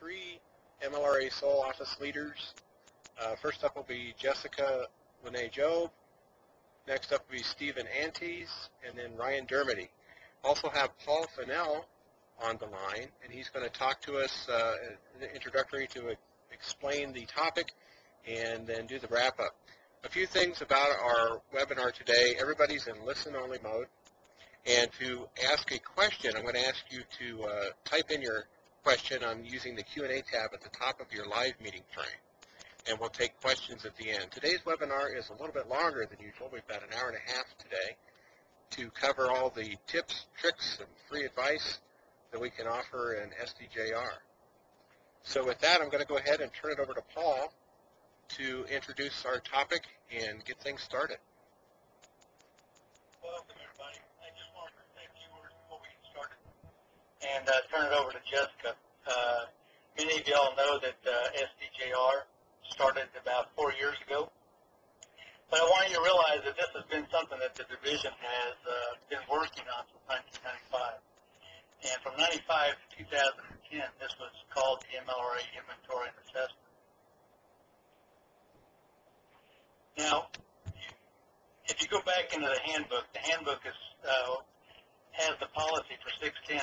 three MLRA Soil Office leaders. Uh, first up will be Jessica Lene Job. Next up will be Stephen Antes, and then Ryan Dermody. Also have Paul Fennell on the line, and he's going to talk to us uh, introductory to explain the topic and then do the wrap-up. A few things about our webinar today. Everybody's in listen-only mode. And to ask a question, I'm going to ask you to uh, type in your question on using the Q&A tab at the top of your live meeting frame. And we'll take questions at the end. Today's webinar is a little bit longer than usual. We've got an hour and a half today to cover all the tips, tricks, and free advice that we can offer in SDJR. So with that, I'm going to go ahead and turn it over to Paul to introduce our topic and get things started everybody. I just wanted to say a few words before we get started and uh, turn it over to Jessica. Uh, many of y'all know that uh, SDJR started about four years ago. But I want you to realize that this has been something that the division has uh, been working on since 1995. And from 95 to 2010, this was called the MLRA Inventory and Assessment. Now, if you go back into the handbook, the handbook is, uh, has the policy for 610,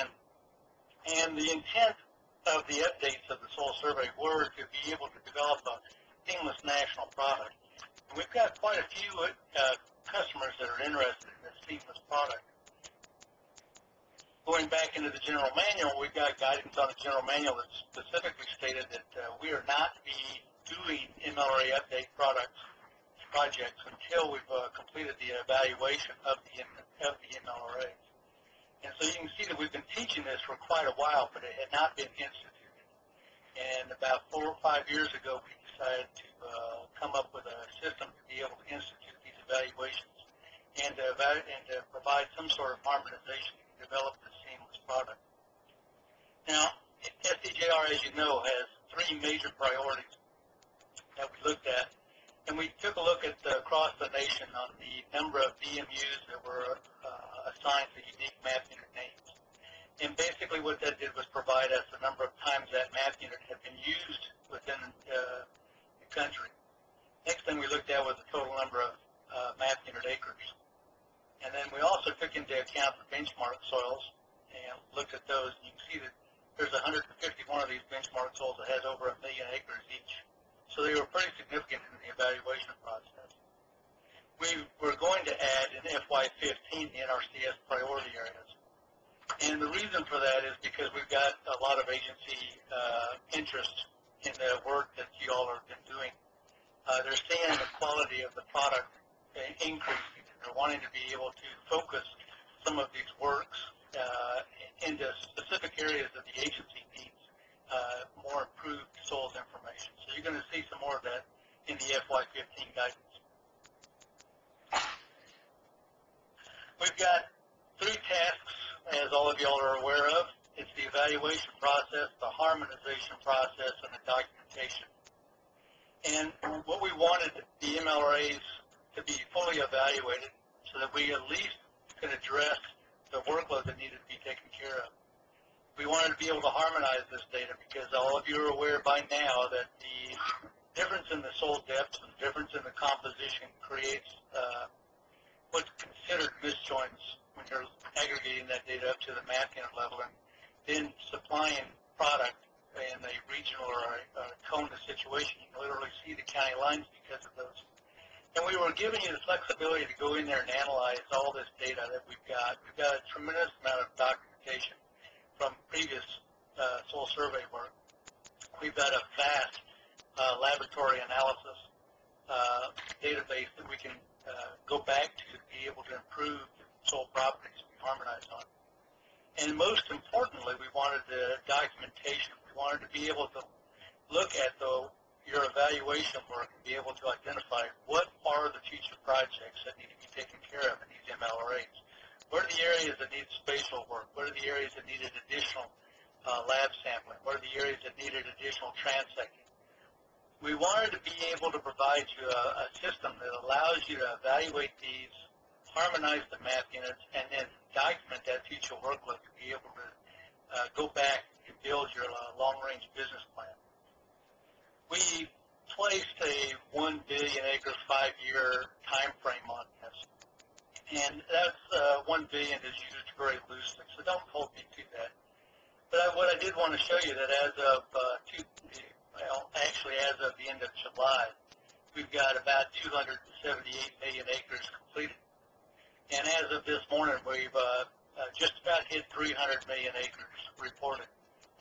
and the intent of the updates of the soil Survey were to be able to develop a seamless national product. And we've got quite a few uh, customers that are interested in this seamless product going back into the general manual, we've got guidance on the general manual that specifically stated that uh, we are not to be doing MLRA update products projects until we've uh, completed the evaluation of the of the MLRAs. And so you can see that we've been teaching this for quite a while, but it had not been instituted. And about four or five years ago, we decided to uh, come up with a system to be able to institute these evaluations and to, and to provide some sort of harmonization to develop the seamless product. Now, SDJR, as you know, has three major priorities that we looked at. And we took a look at uh, across the nation on the number of DMUs that were uh, assigned to unique map unit names. And basically what that did was provide us the number of times that map unit had been used within uh, the country. Next thing we looked at was the total number of uh, map unit acres. And then we also took into account the benchmark soils and looked at those, and you can see that there's 151 of these benchmark soils that has over a million acres each. So they were pretty significant in the evaluation process. We were going to add in FY15 the NRCS priority areas. And the reason for that is because we've got a lot of agency uh, interest in the work that you all have been doing. Uh, they're seeing the quality of the product increasing. They're wanting to be able to focus some of these works uh, into specific areas that the agency needs uh, more improved soils information. So you're going to see some more of that in the FY15 guidance. We've got three tasks, as all of y'all are aware of. It's the evaluation process, the harmonization process, and the documentation. And what we wanted the MLRAs to be fully evaluated so that we at least could address the workload that needed to be taken care of. We wanted to be able to harmonize this data because all of you are aware by now that the difference in the soil depth and the difference in the composition creates uh, what's considered misjoints when you're aggregating that data up to the map unit level and then supplying product in a regional or a, a cone situation. You can literally see the county lines because of those and we were giving you the flexibility to go in there and analyze all this data that we've got. We've got a tremendous amount of documentation from previous uh, soil survey work. We've got a vast uh, laboratory analysis uh, database that we can go back to be able to improve soil properties we harmonize on. And most importantly, we wanted the documentation. We wanted to be able to look at the your evaluation work and be able to identify what are the future projects that need to be taken care of in these MLRAs. What are the areas that need spatial work? What are the areas that needed additional uh, lab sampling? What are the areas that needed additional transecting? We wanted to be able to provide you a, a system that allows you to evaluate these, harmonize the map units, and then document that future workload to be able to uh, go back and build your uh, long-range business plan. We placed a one billion acre five-year time frame on this, and that's uh, one billion is used very loosely, so don't hold me to that. But I, what I did want to show you that as of uh, two, well, actually as of the end of July, we've got about 278 million acres completed. And as of this morning, we've uh, uh, just about hit 300 million acres reported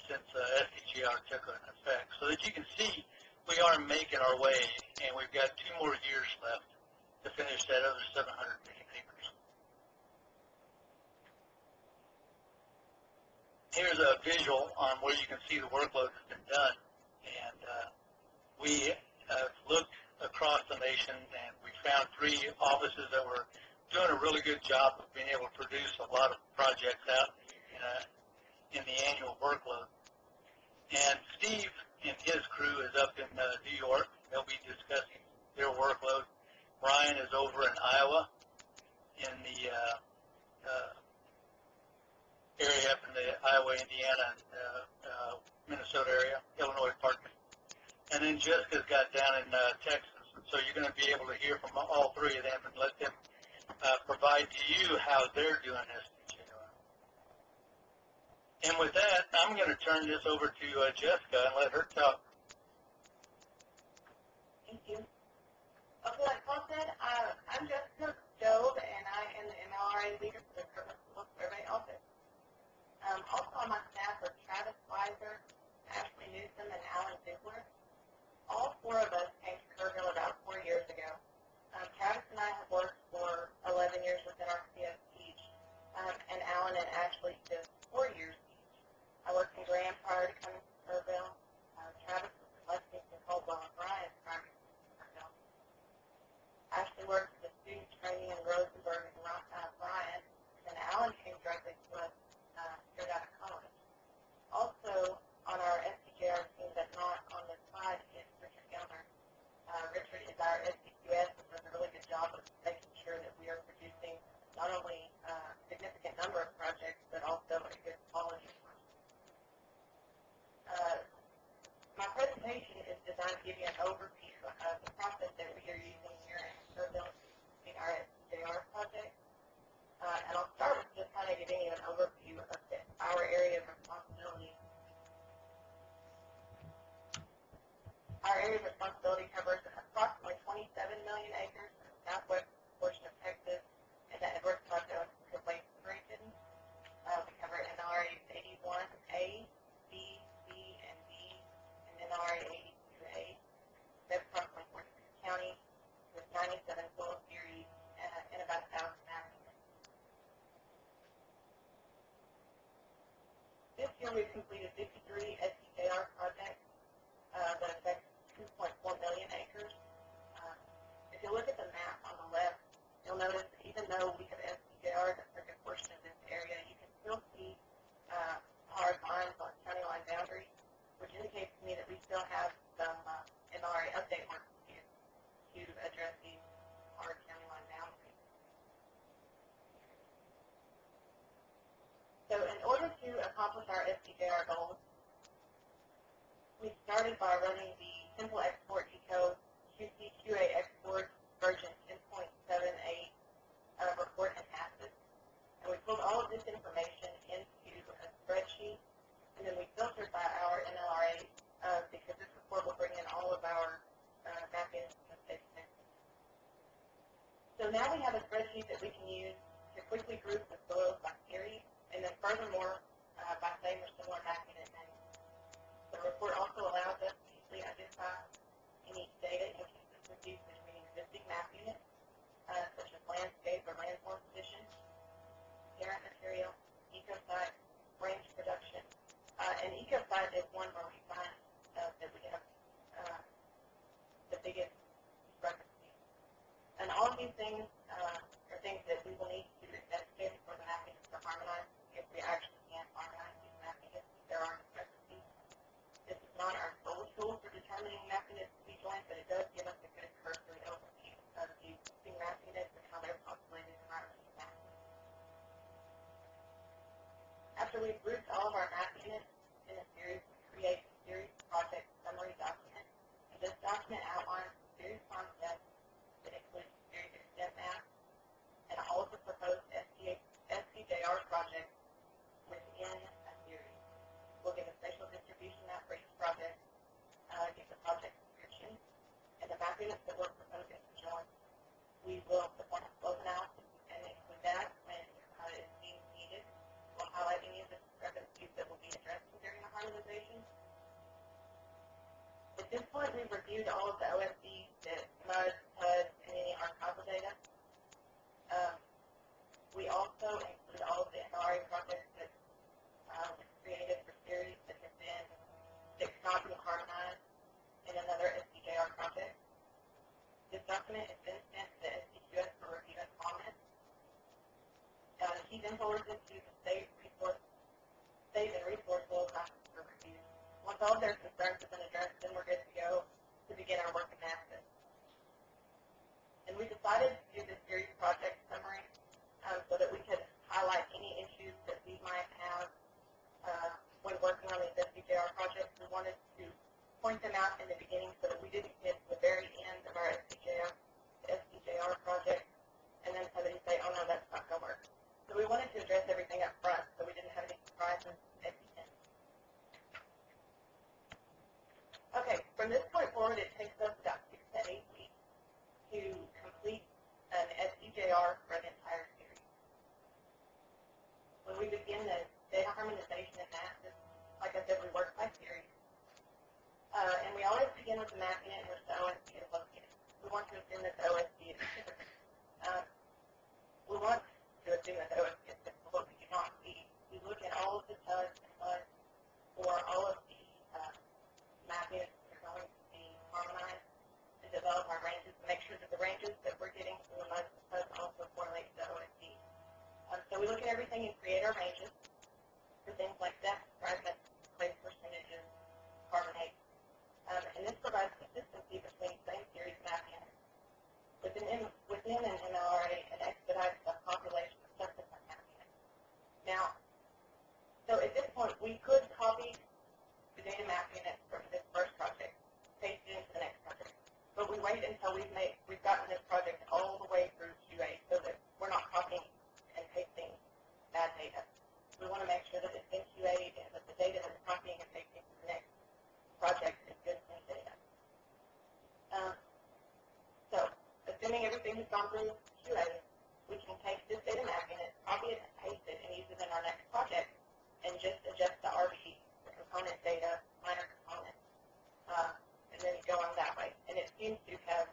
since uh, SDJR took effect. So that you can see we are making our way, and we've got two more years left to finish that other 700 million acres. Here's a visual on where you can see the workload has been done. Uh, we uh, looked across the nation, and we found three offices that were doing a really good job of being able to produce a lot of projects out in, uh, in the annual workload. And Steve and his crew is up in uh, New York. They'll be discussing their workload. Brian is over in Iowa in the uh, uh, area up in the Iowa, Indiana, uh, uh, Minnesota area, Illinois, pardon me. And then Jessica's got down in uh, Texas. So you're going to be able to hear from all three of them and let them uh, provide to you how they're doing SDJR. And with that, I'm going to turn this over to uh, Jessica and let her talk. Thank you. Okay, like Paul said, uh, I'm Jessica Job, and I am the MLRA leader for the Soil Survey Office. Um, also on my staff are Travis Weiser, Ashley Newsom, and Alan Ziegler. All four of us came to Kerrville about four years ago. Um, Travis and I have worked for 11 years with NRCS each, um, and Alan and Ashley just four years each. I worked in Graham prior to coming to Kerrville. Uh, Travis was in Lexington, Caldwell, and Bryan prior to Kerrville. Ashley worked at the student training in Rosenberg and Ro- uh, Bryan, and Alan came directly to us uh, straight out of college. Also, on our SDJR team that's not on this slide is Richard Gilmer. Uh, Richard is our SDQS and does a really good job of making sure that we are producing not only uh, a significant number of projects, but also a good quality of projects. Uh, my designed to give you an overview of the process that we are using here in our SDJR project. Uh, and I'll start with just kind of giving you an overview of the, our area of responsibility. Our area of responsibility covers approximately 27 million acres the southwest portion of Texas and the Edwards Plateau and Pacific Lakes region. Uh, we cover MLRAs 81A, B, C, and D, and MLRA 82A. That's approximately 46 counties with 97 soil series uh, and about 1,000 mapping. Year we've completed 53 we've reviewed all of the OSDs, the MUD, HUD, and any archival data. Um, we also include all of the MLRA projects that um, created for series that have been copy and harmonized in another SDJR project. This document has been sent to the SDQS for review and comment. Uh, he then forwards it to the state resource, state and resource law for review. Once all of their concerns have been addressed, then we're good to go begin our work in analysis. And we decided to do this series project summary um, so that we could highlight any issues that we might have uh, when working on these SDJR projects. We wanted to point them out in the beginning so that we didn't get to the very end of our SDJR, SDJR project and then somebody say, oh no, that's not going to work. So we wanted to address everything up front so we didn't have any surprises at the end. Okay, from this point forward, it takes us about six to eight weeks to complete an SDJR for an entire series. When we begin the data harmonization and mapping, like I said, we work by series. Uh, and we always begin with the map unit in which the OSD is located. We want to assume that the OSD is. Uh, we want to assume that the OSD is typical, but we do not. We, look at all of the TUDs and HUDs for all of the uh, map that are going to be harmonized and develop our ranges to make sure that the ranges that we're getting from the MUDs and HUDs also correlate to the OSD. Um, so we look at everything and create our ranges for things like depth, fragments, clay percentages, carbonate. Um, and this provides consistency between same series map. Within, within an MLRA, it expedites the population of subsequent map units. Now, so at this point, we could copy the data map units from this first project, paste it into the next project. But we wait until we've made, we've gotten this project all the way through QA so that we're not copying and pasting bad data. We want to make sure that it's been QA'd and that the data that we're copying and pasting to the next project is good clean data. Um, so, everything has QA, we can take this data map unit, copy it, and paste it, and use it in our next project, and just adjust the RV, the component data, minor components, uh, and then go on that way. And it seems to have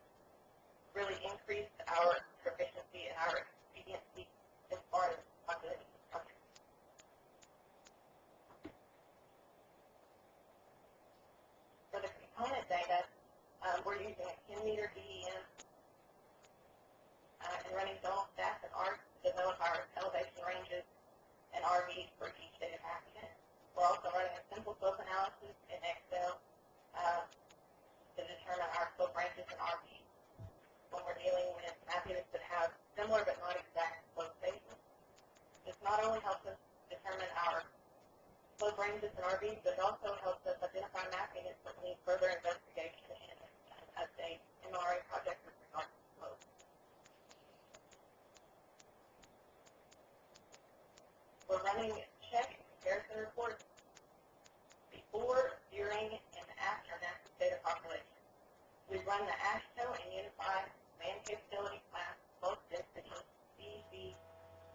really increased our proficiency and our expediency as far as populating this project. For the component data, um, we're using a 10 meter DEM uh, and running zonal stats and ARC to develop our elevation ranges and RVs for each data map unit. We're also running a simple slope analysis in Excel uh, to determine our slope ranges and RVs when we're dealing with units that have similar but not exact slope phases. This not only helps us determine our slope ranges and RVs, but it also helps us identify map units that need further investigation and update MLRA projects with regard to slope. We're running check comparison reports before, during, and after massive data population. We run the AASHTO and Unified Man Capability Class, Bulk Density, BV,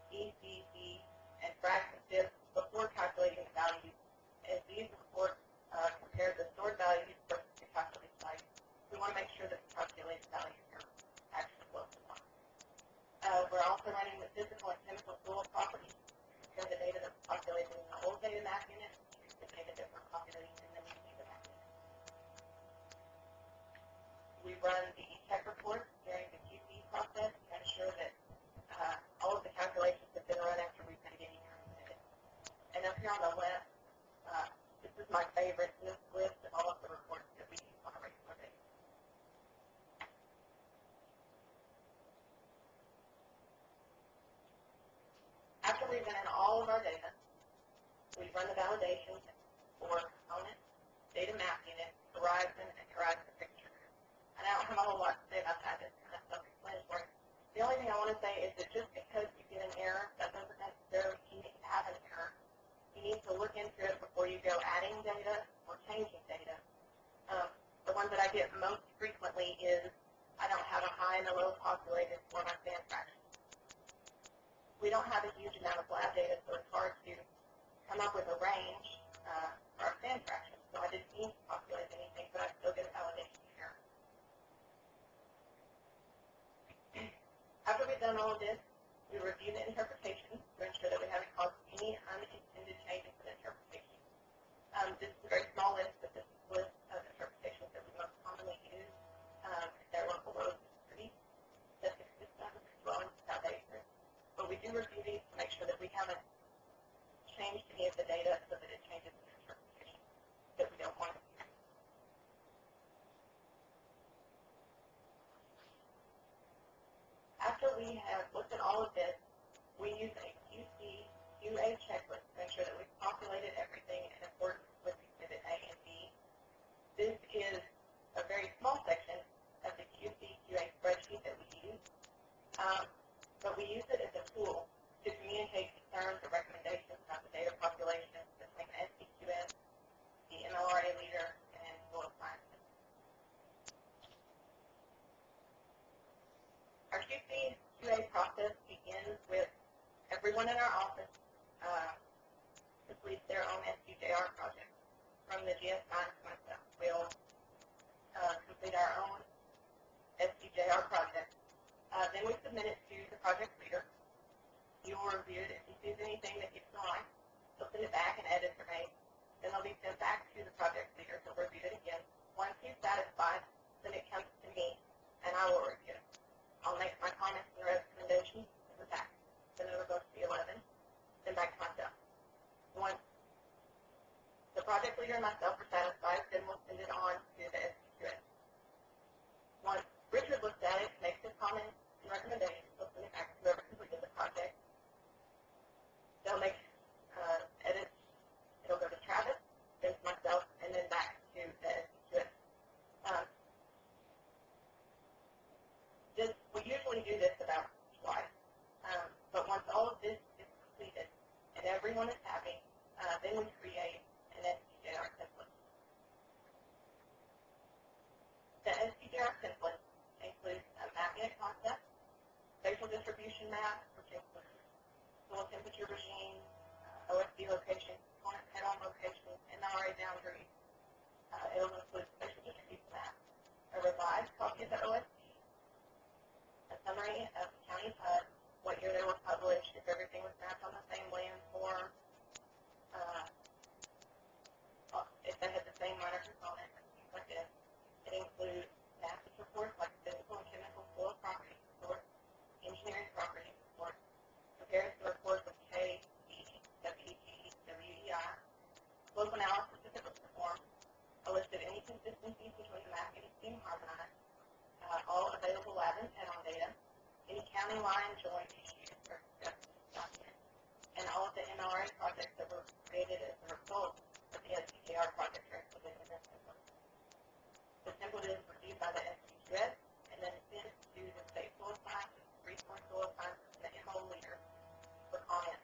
ECC, and Fragment Diff before calculating the values, as these reports uh, compare the stored values versus the calculated values. We want to make sure that the calculated values are actually close enough. Uh, we're also running the physical and chemical soil properties compare the data that's populated in the map unit to the data that we're populating in the new data map unit. We run the check reports during the QC process to ensure that uh, all of the calculations have been run after we've made any submitted. And up here on the left, uh, this is my favorite, list of all of the reports that we use on a regular basis. After we've been in all of our data, we run the validations for components, data map unit, horizon, and horizon picture. And I don't have a whole lot to say about that. It's kind of self-explanatory. The only thing I want to say is that just because you get an error, that doesn't necessarily mean that you have an error. You need to look into it before you go adding data or changing data. Um, the one that I get most frequently is I don't have a high and a low populated for my sand fraction. We don't have a huge amount of lab data, so it's hard to come up with a range uh, for our sand fraction. So I didn't mean to calculate anything, but I still get a validation here. After we've done all of this, we review the interpretation to ensure that we haven't caused any unintended changes in interpretation. Um, this is a very small list, but this is a list of interpretations that we most commonly use um, that run below the street, the system, as well as salvation. But we do review these to make sure that we haven't changed any of the data so that it changes the interpretation that we don't want. After we have looked at all of this, we use a QC QA checklist to make sure that we've populated everything in accordance with Exhibit A and B. This is a very small section of the QC QA spreadsheet that we use, um, but we use it as a tool to communicate concerns or recommendations population between the SDQS, the MLRA leader, and soil sciences. Our QC QA process begins with everyone in our office uh, completes their own SDJR project. From the GS9 to myself, we'll uh, complete our own SDJR project. Uh, then we submit it to the project leader. He will review it. If he sees anything that he'll send it back and edits are made. Then they'll be sent back to the project leader. He'll review it again. Once he's satisfied, then it comes to me, and I will review it. I'll make my comments and recommendations to the back. Then it'll go to the 11, then back to myself. Once the project leader and myself are satisfied, then we'll send it on to the SDQS. Once Richard looks at it, makes his comments and recommendations, he'll send it back to whoever completed the project. They'll make uh, edits. It'll go to Travis, then to myself, and then back to the SDQS. Um, this, we usually do this about twice. Um, but once all of this is completed and everyone is happy, uh, then we create an SDJR template. The SDJR template includes a map unit concept, spatial distribution map, which includes soil temperature regime, uh, OSD location, pedon location, MLRA boundaries. Uh, it'll include spatial distribution map, a revised copy of the OSD, a summary of county HUD, what year they were published, if everything was mapped on the same land form, uh, if they had the same minor components, and things like this. It includes mapping reports like physical and chemical soil property reports, engineering property reports, compares the reports of K, E, WET, WEI, local analysis if it was performed, a list of consistencies between mapping and being harmonized, uh, all available lab and pedon data, any county line joint document, and all of the MLRA projects that were created as a result of the SDJR project are in this template. The template is reviewed by the SDQS and then sent to the state soil sciences, resource soil sciences, and the MO leader for comment.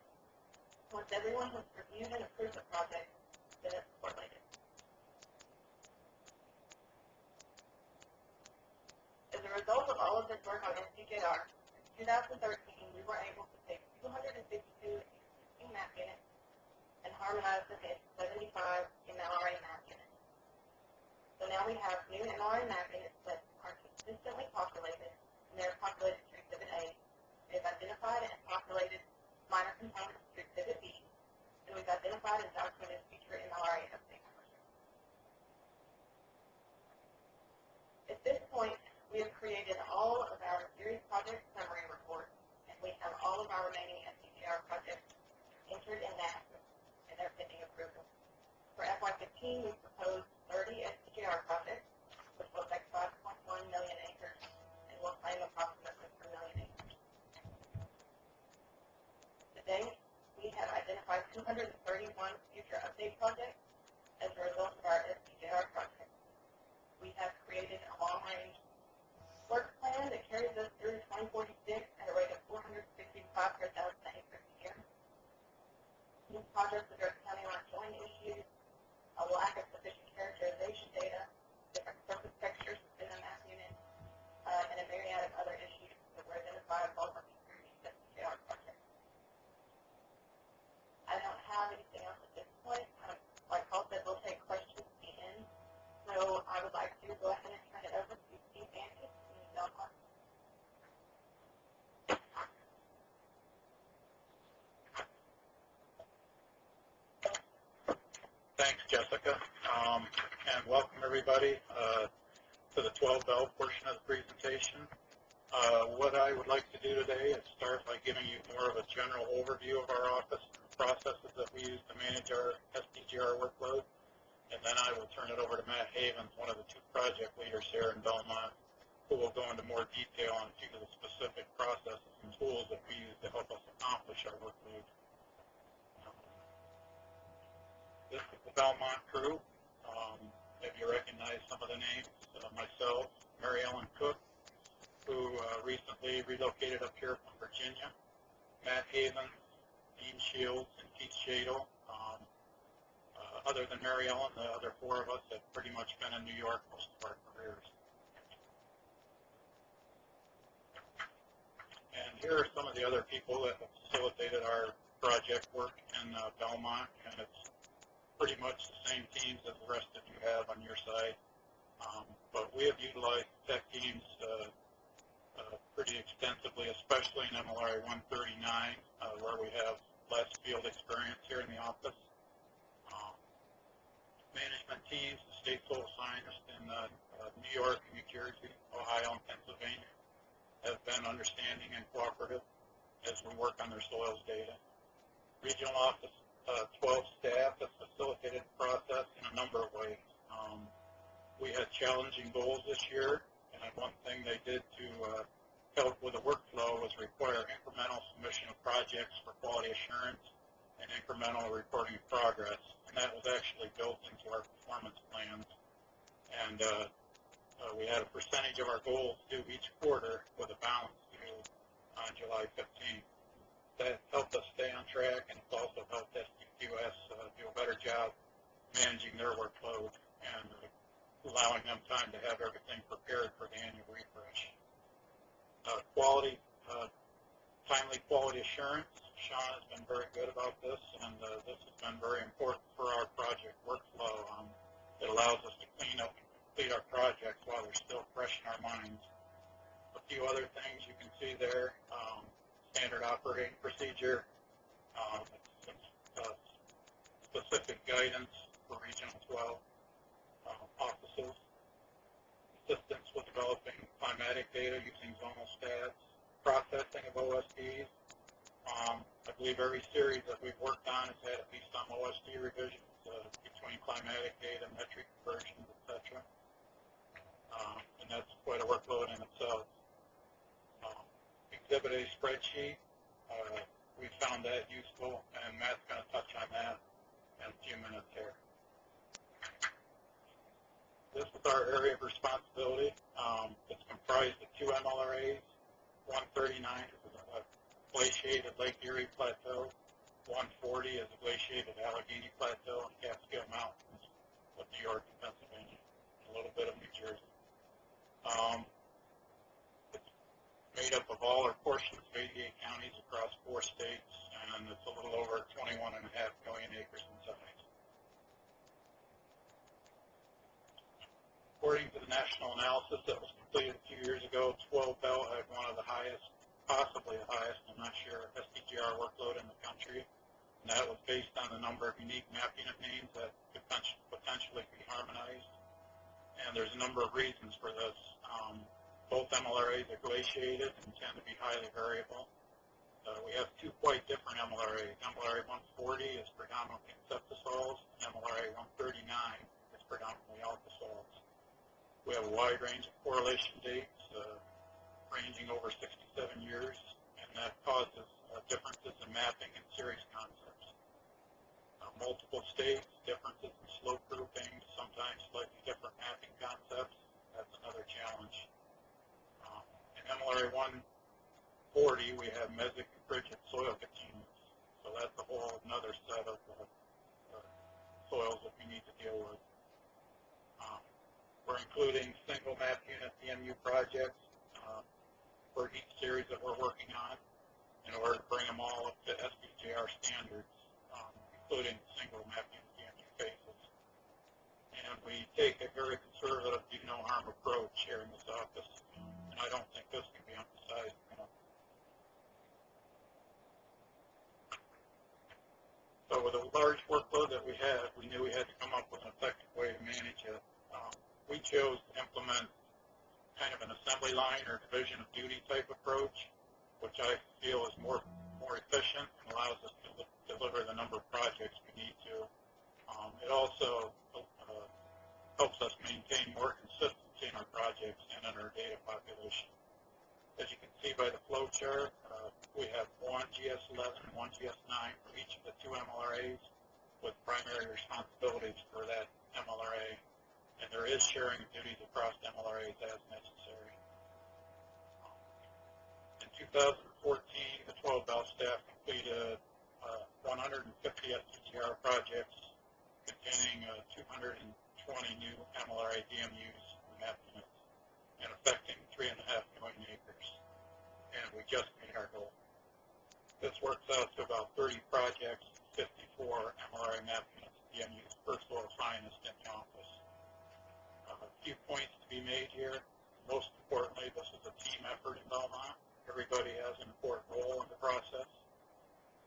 Once everyone has reviewed and approved the project, then it's coordinated. As a result of all of this work on SDJR, in 2013, we were able to take 252 existing map units and harmonize them into 75 MLRA map units. So now we have new MLRA map units that are consistently populated, and they're populated to Exhibit A. They've identified and populated minor components to Exhibit B, and we've identified and documented future MLRA updates. At this point, we have created all of our series project summary reports, and we have all of our remaining SDJR projects entered in that, and they're pending approval. For FY15, we proposed 30 SDJR projects, which will affect 5.1 million acres, and will claim approximately 3 million acres. To date, we have identified 231 future update projects as a result of our SDJR project. We have created a long-range work plan that carries us through 2046 at a rate of 465 per thousand acres a year. These projects address county line joint issues, a lack of sufficient characterization data, different surface textures within the map unit, uh, and a myriad of other issues that were identified while working through these SDJR projects. I don't have anything else at this point. Um, like Paul said, we'll take questions at the end. So I would like to go ahead and turn it over to Steve Andrews and Del Mar. Thanks, Jessica, um, and welcome everybody uh, to the 12 bell portion of the presentation. Uh, what I would like to do today is start by giving you more of a general overview of our office, processes that we use to manage our SDJR workload. And then I will turn it over to Matt Havens, one of the two project leaders here in Belmont, who will go into more detail on a few of the specific processes and tools that we use to help us accomplish our workload. This is the Belmont crew. Um, maybe you recognize some of the names. Uh, myself, Mary Ellen Cook, who uh, recently relocated up here from Virginia. Matt Havens, Dean Shields, and Keith Shadle. Um, uh, other than Mary Ellen, the other four of us have pretty much been in New York most of our careers. And here are some of the other people that have facilitated our project work in uh, Belmont, and it's pretty much the same teams as the rest of you have on your side. Um, but we have utilized tech teams uh, uh, pretty extensively, especially in MLRA 139, uh, where we have less field experience here in the office. Um, management teams, the state soil scientists in uh, uh, New York, New Jersey, Ohio, and Pennsylvania have been understanding and cooperative as we work on their soils data. Regional office uh, 12 staff has facilitated the process in a number of ways. Um, we had challenging goals this year, and one thing they did to uh, help with the workflow was require incremental submission of projects for quality assurance and incremental reporting of progress, and that was actually built into our performance plans. And uh, uh, we had a percentage of our goals due each quarter with a balance due on July 15th that helped us stay on track, and it's also helped SDQS uh, do a better job managing their workload and uh, allowing them time to have everything prepared for the annual refresh. Uh, quality, uh, timely quality assurance. Sean has been very good about this, and uh, this has been very important for our project workflow. Um, it allows us to clean up and complete our projects while they're still fresh in our minds. A few other things you can see there. Um, standard operating procedure, um, some uh, specific guidance for Regional 12 um, offices, assistance with developing climatic data using zonal stats, processing of OSDs. Um, I believe every series that we've worked on has had at least some OSD revisions uh, between climatic data, metric conversions, etc. Um, and that's quite a workload in itself. Exhibit A spreadsheet. Uh, we found that useful, and Matt's going to touch on that in a few minutes here. This is our area of responsibility. Um, it's comprised of two MLRAs. 139 is a glaciated Lake Erie Plateau. 140 is a glaciated Allegheny Plateau and Catskill Mountains of New York and Pennsylvania, a little bit of New Jersey. Um, made up of all or portions of 88 counties across four states, and it's a little over 21 and a half million acres in size. According to the national analysis that was completed a few years ago, 12 Bell had one of the highest, possibly the highest, I'm not sure, SDJR workload in the country. And that was based on the number of unique map unit names that could potentially be harmonized. And there's a number of reasons for this. Um, both MLRAs are glaciated and tend to be highly variable. Uh, we have two quite different MLRAs. MLRA 140 is predominantly Inceptisols, and MLRA 139 is predominantly Alfisols. We have a wide range of correlation dates, uh, ranging over 67 years, and that causes uh, differences in mapping and series concepts. Uh, multiple states, differences in slope grouping, sometimes slightly different mapping concepts. That's another challenge. MLRA 140, we have mesic frigid soil continuums. So that's a whole another set of uh, uh, soils that we need to deal with. Um, we're including single map unit DMU projects uh, for each series that we're working on in order to bring them all up to SDJR standards, um, including single map unit DMU phases. And we take a very conservative do no harm approach here in this office, I don't think this can be emphasized enough. So with a large workload that we had, we knew we had to come up with an effective way to manage it. Um, we chose to implement kind of an assembly line or division of duty type approach, which I feel is more more efficient and allows us to deliver the number of projects we need to. Um, it also uh, helps us maintain more consistency in our projects and in our data population. As you can see by the flow chart, uh, we have one GS11 and one GS9 for each of the two MLRAs with primary responsibilities for that MLRA, and there is sharing of duties across MLRAs as necessary. In 2014, the 12 Bell staff completed uh, 150 SDJR projects containing uh, 220 new MLRA DMUs and affecting three and a half million acres. And we just made our goal. This works out to about 30 projects, 54 MLRA map units, DMUs per soil scientist in the office. Uh, a few points to be made here. Most importantly, this is a team effort in Belmont. Everybody has an important role in the process.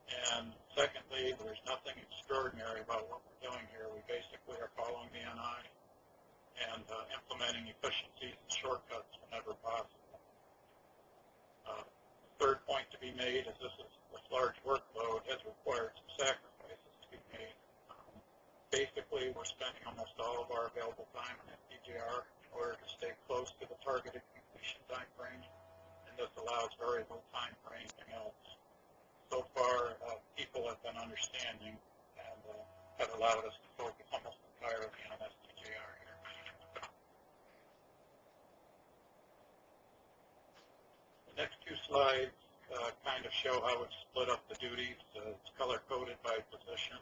And secondly, there's nothing extraordinary about what we're doing here. We basically are following the NI and uh, implementing efficiencies and shortcuts whenever possible. Uh, the third point to be made is this is this large workload has required some sacrifices to be made. Um, basically, we're spending almost all of our available time on SDJR in order to stay close to the targeted completion time frame, and this allows very little time for anything else. So far, uh, people have been understanding and uh, have allowed us to focus almost entirely on SDJR here. The next two slides uh, kind of show how we've split up the duties. Uh, it's color coded by position,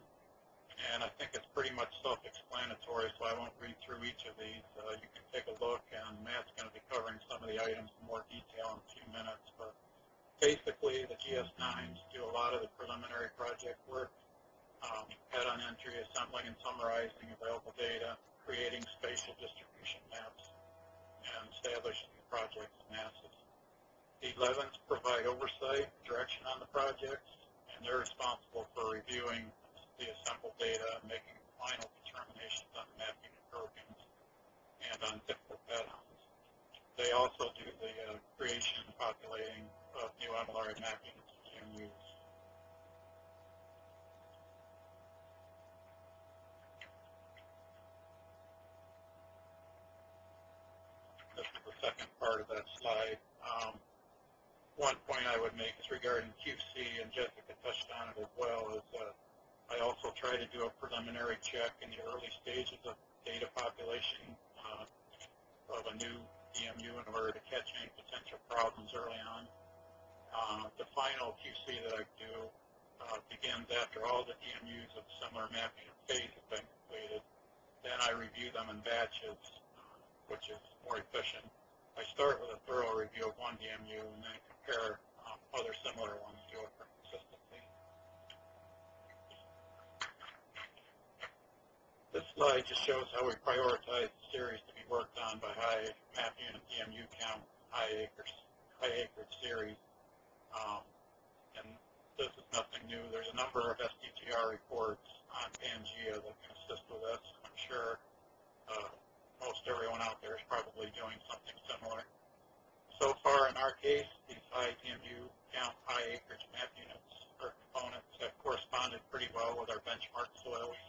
and I think it's pretty much self-explanatory, so I won't read through each of these. Uh, you can take a look, and Matt's going to be covering some of the items in more detail in a few minutes. But basically, the GS9s do a lot of the preliminary project work, um, pedon entry, assembling and summarizing available data, creating spatial distribution maps, and establishing the project's masses. The 11s provide oversight, direction on the projects, and they're responsible for reviewing the assembled data making final determinations on mapping and programs and on typical patterns. They also do the uh, creation and populating of new MLRA mapping and use. This is the second part of that slide. Um, one point I would make is regarding QC, and Jessica touched on it as well, is uh, I also try to do a preliminary check in the early stages of data population uh, of a new DMU in order to catch any potential problems early on. Uh, the final QC that I do uh, begins after all the DMUs of similar mapping phase have been completed. Then I review them in batches, uh, which is more efficient. I start with a thorough review of one DMU and then compare um, other similar ones to it for consistency. This slide just shows how we prioritize series to be worked on by high map unit DMU count, high acres, high acreage series. Um, and this is nothing new. There's a number of SDJR reports on Pangea that can assist with this. I'm sure uh, most everyone out there is probably doing something similar. So far, in our case, these high DMU count high acreage map units or components have corresponded pretty well with our benchmark soils.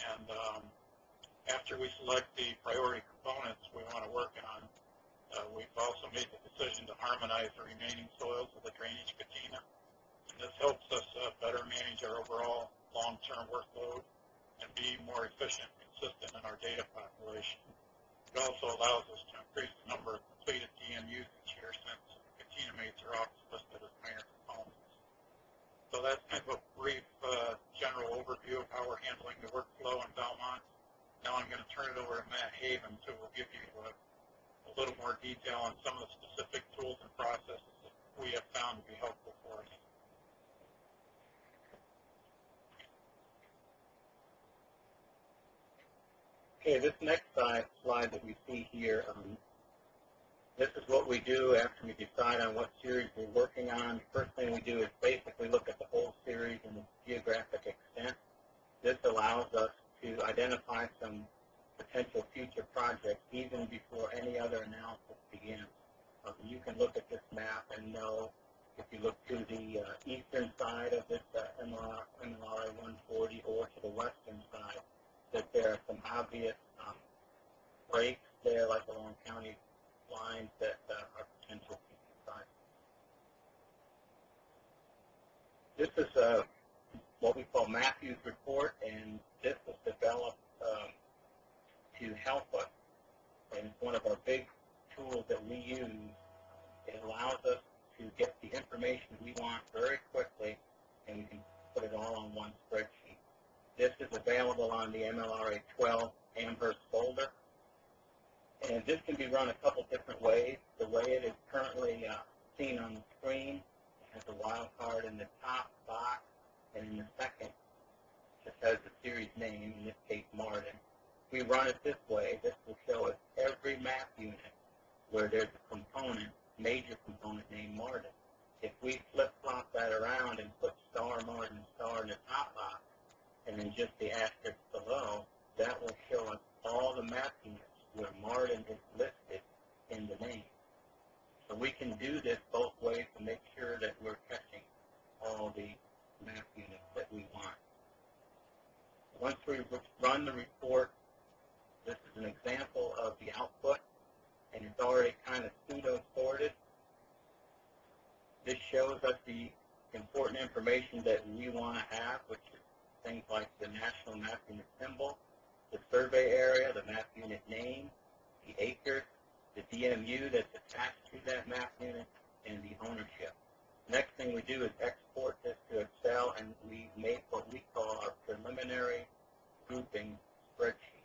And um, after we select the priority components we want to work on, uh, we've also made the decision to harmonize the remaining soils with the drainage catena. This helps us uh, better manage our overall long-term workload and be more efficient and consistent in our data population. It also allows us to increase the number of completed DMUs each year since catena mates are often listed as minor components. So that's kind of a brief uh, general overview of how we're handling the workflow in Belmont. Now I'm going to turn it over to Matt Havens, who will give you a, a little more detail on some of the specific tools and processes that we have found to be helpful for us. Okay, this next slide that we see here, um, this is what we do after we decide on what series we're working on. The first thing we do is basically look at the whole series and the geographic extent. This allows us to identify some potential future projects even before any other analysis begins. Um, you can look at this map and know if you look to the uh, eastern side of this uh, MLR, 140 or to the western side that there are some obvious um, breaks there like along County that uh, are potential sites. This is uh, what we call Matthews report, and this was developed um, to help us. And it's one of our big tools that we use. It allows us to get the information we want very quickly, and we can put it all on one spreadsheet. This is available on the MLRA 12 Amherst folder. And this can be run a couple different ways. The way it is currently uh, seen on the screen it has a wildcard in the top box, and in the second just has the series name, in this case Mardin. We run it this way, this will show us every map unit where there's a component, major component named Mardin. If we flip-flop that around and put star Mardin star in the top box, and then just the asterisk below, that will show us all the map units where Mardin is listed in the name. So we can do this both ways to make sure that we're catching all the map units that we want. Once we run the report, this is an example of the output, and it's already kind of pseudo-sorted. This shows us the important information that we want to have, which is things like the national map unit symbol, the survey area, the map unit name, the acres, the DMU that's attached to that map unit, and the ownership. Next thing we do is export this to Excel, and we make what we call our preliminary grouping spreadsheet.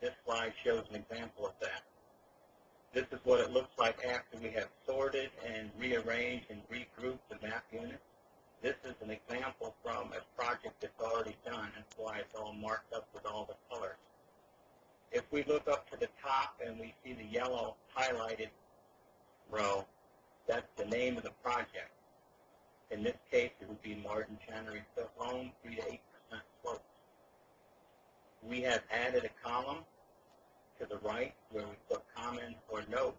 This slide shows an example of that. This is what it looks like after we have sorted and rearranged and regrouped the map units. This is an example from a project that's already done. That's why it's all marked up with all the colors. If we look up to the top and we see the yellow highlighted row, that's the name of the project. In this case, it would be Mardin Channery Silt Loam, 3 to 8% slopes. We have added a column to the right where we put comments or notes,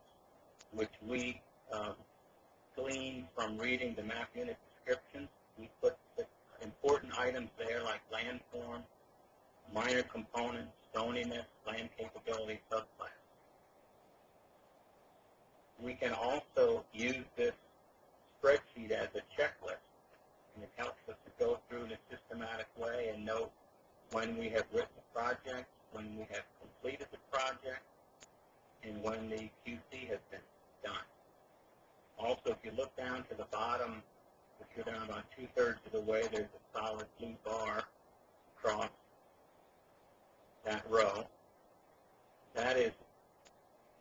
which we um, glean from reading the map unit descriptions. We put the important items there like landform, minor components, stoniness, land capability, subclass. We can also use this spreadsheet as a checklist, and it helps us to go through in a systematic way and note when we have written the project, when we have completed the project, and when the QC has been done. Also, if you look down to the bottom, if you're down about two-thirds of the way, there's a solid blue bar across that row. That is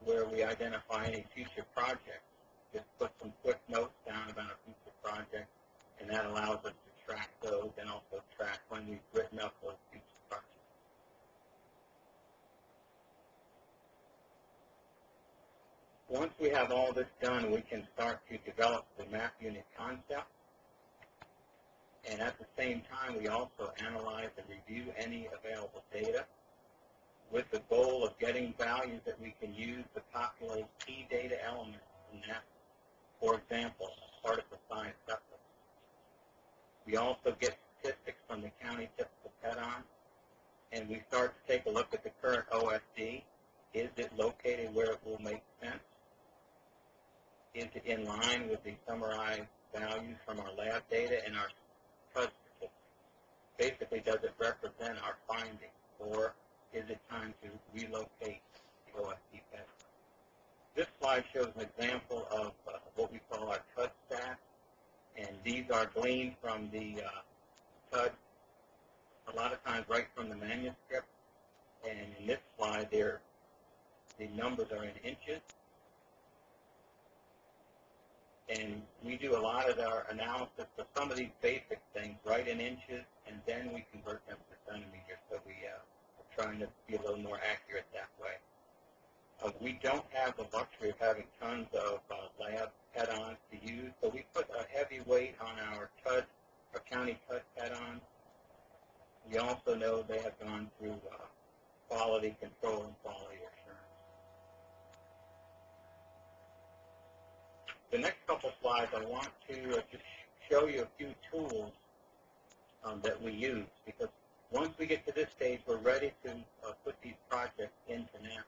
where we identify any future projects. Just put some quick notes down about a future project, and that allows us to track those and also track when we've written up those future projects. Once we have all this done, we can start to develop the map unit concept. And at the same time, we also analyze and review any available data with the goal of getting values that we can use to populate key data elements in that. For example, particle size separates. We also get statistics from the county typical pedon, and we start to take a look at the current OSD. Is it located where it will make sense? Is it in line with the summarized values from our lab data and our PUD statistics? Basically, does it represent our findings, or is it time to relocate the OSD? This slide shows an example of uh, what we call our TUD stats, and these are gleaned from the uh, TUD, a lot of times right from the manuscript, and in this slide, there the numbers are in inches, and we do a lot of our analysis of some of these basic things right in inches, and then we convert them to centimeters. So we uh, are trying to be a little more accurate that way. Uh, we don't have the luxury of having tons of uh, lab pedons to use, so we put a heavy weight on our TUD, our county TUD pedons. We also know they have gone through uh, quality control and quality assurance. The next couple slides, I want to uh, just show you a few tools um, that we use because Once we get to this stage, we're ready to uh, put these projects into NASIS.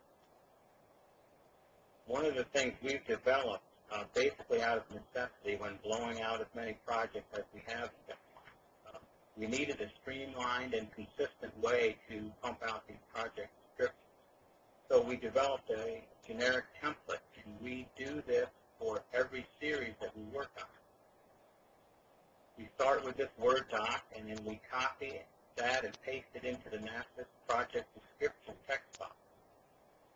One of the things we've developed, uh, basically out of necessity, when blowing out as many projects as we have, uh, we needed a streamlined and consistent way to pump out these project descriptions. So we developed a generic template, and we do this for every series that we work on. We start with this Word doc, and then we copy that and paste it into the NASIS project description text box.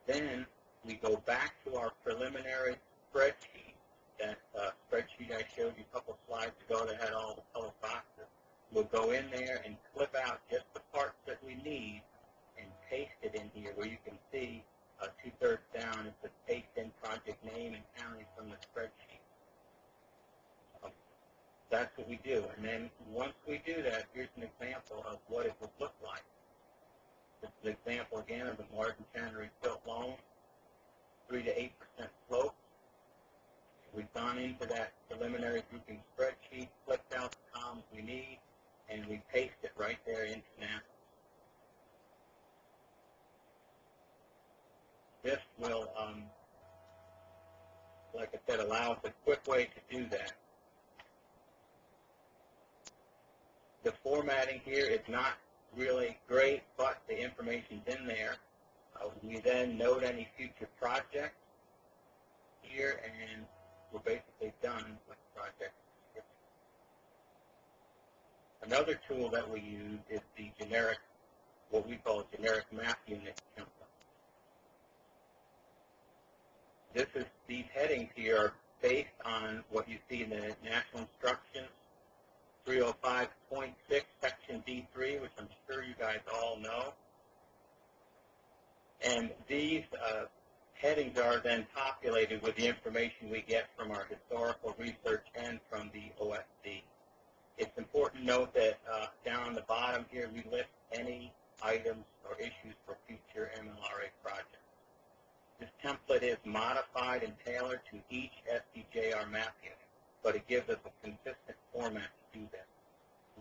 Then we go back to our preliminary spreadsheet, that uh, spreadsheet I showed you a couple slides ago that had all the color boxes. We'll go in there and clip out just the parts that we need and paste it in here where you can see uh, two-thirds down, it the paste in project name and county from the spreadsheet. Um, that's what we do. And then once we do that, here's an example of what it would look like. This is an example again of the Mardin Channery Silt loam, 3 to 8% slope. We've gone into that preliminary grouping spreadsheet, clicked out the columns we need, and we paste it right there into NASIS. This will, um, like I said, allow us a quick way to do that. The formatting here is not really great, but the information's in there. Uh, we then note any future projects here, and we're basically done with the project. Another tool that we use is the generic, what we call a generic map unit template. This is, these headings here are based on what you see in the National Instructions 305.6, Section D3, which I'm sure you guys all know. And these uh, headings are then populated with the information we get from our historical research and from the OSD. It's important to note that uh, down on the bottom here we list any items or issues for future MLRA projects. This template is modified and tailored to each SDJR map unit, but it gives us a consistent format to do this.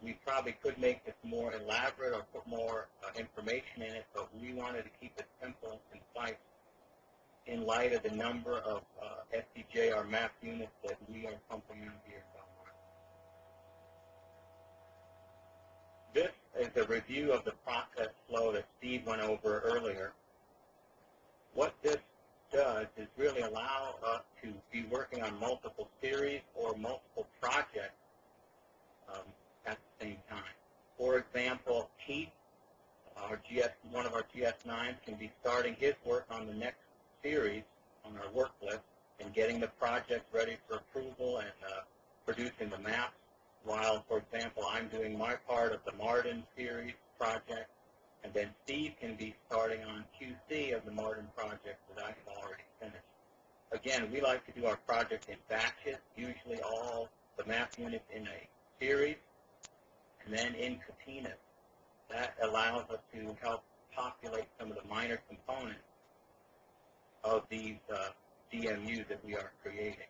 We probably could make this more elaborate or put more uh, information in it, but we wanted to keep it simple and concise in light of the number of uh, SDJR map units that we are pumping out here This is a review of the process flow that Steve went over earlier. What this does is really allow us to be working on multiple series or multiple projects um, at the same time. For example, Keith, our GS, one of our GS9s, can be starting his work on the next series on our work list and getting the project ready for approval and uh, producing the maps, while, for example, I'm doing my part of the Mardin series project, and then Steve can be starting on QC of the Mardin project that I have already finished. Again, we like to do our project in batches, usually all the map units in a series, and then in catenas. That allows us to help populate some of the minor components of these uh, DMUs that we are creating.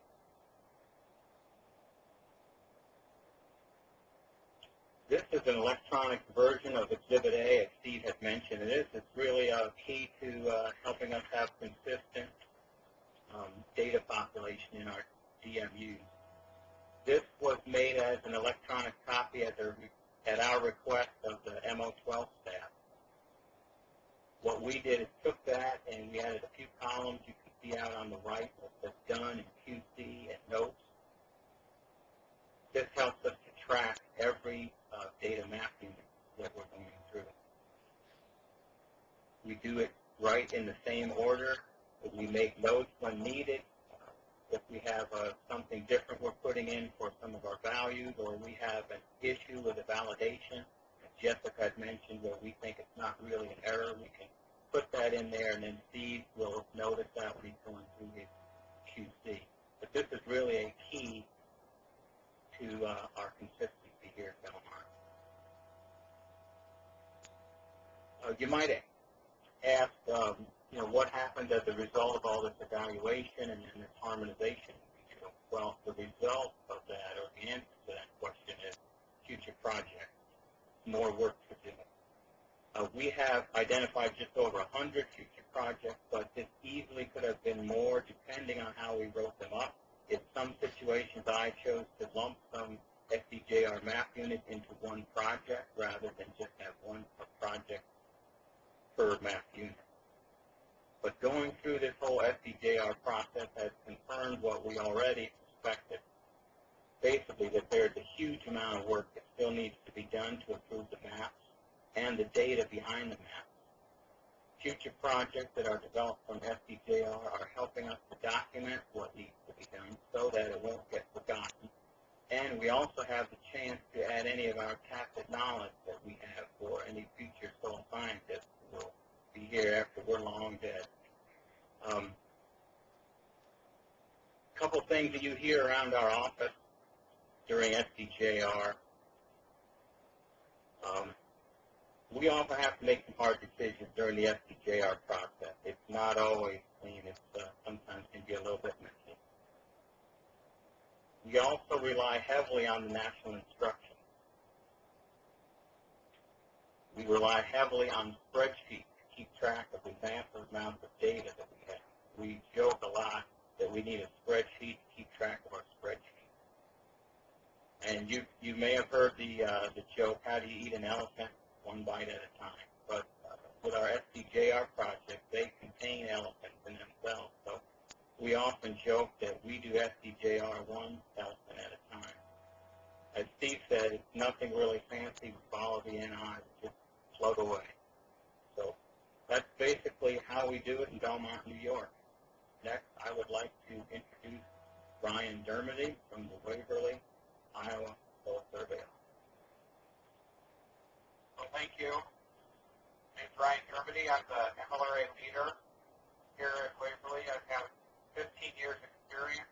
This is an electronic version of Exhibit A, as Steve had mentioned. It is it's really uh, key to uh, helping us have consistent um, data population in our DMUs. This was made as an electronic copy at, the, at our request of the MO12 staff. What we did is took that and we added a few columns you can see out on the right that says done and QC and notes. This helps us to track every uh, data mapping that we're going through. We do it right in the same order. We make notes when needed. If we have uh, something different we're putting in for some of our values or we have an issue with a validation, as Jessica had mentioned, where we think it's not really an error, we can put that in there and then Steve will notice that when he's going through his QC. But this is really a key to uh, our consistency here at Belmont. Uh, you might ask, um, you know, what happened as a result of all this evaluation and, and this harmonization? Well, the result of that, or the answer to that question is future projects, more work to do. Uh, we have identified just over 100 future projects, but this easily could have been more depending on how we wrote them up. In some situations, I chose to lump some SDJR map units into one project rather than just have one project per map unit. But going through this whole SDJR process has confirmed what we already suspected. Basically, that there's a huge amount of work that still needs to be done to improve the maps and the data behind the maps. Future projects that are developed from SDJR are helping us to document what needs to be done so that it won't get forgotten. And we also have the chance to add any of our tacit knowledge that we have for any future soil scientists be here after we're long dead. Um, couple things that you hear around our office during SDJR. Um, we often have to make some hard decisions during the SDJR process. It's not always clean. It's uh, sometimes can be a little bit messy. We also rely heavily on the national instruction. We rely heavily on spreadsheets keep track of the massive amounts of data that we have. We joke a lot that we need a spreadsheet to keep track of our spreadsheet. And you you may have heard the uh, the joke, how do you eat an elephant? One bite at a time. But uh, with our SDJR project, they contain elephants in themselves. So we often joke that we do SDJR one elephant at a time. As Steve said, it's nothing really fancy. We follow the NI, just plug away. That's basically how we do it in Belmont, New York. Next, I would like to introduce Bryan Dermody from the Waverly, Iowa Soil Survey. Well, thank you. My name's Ryan Dermody. I'm the MLRA leader here at Waverly. I have 15 years experience,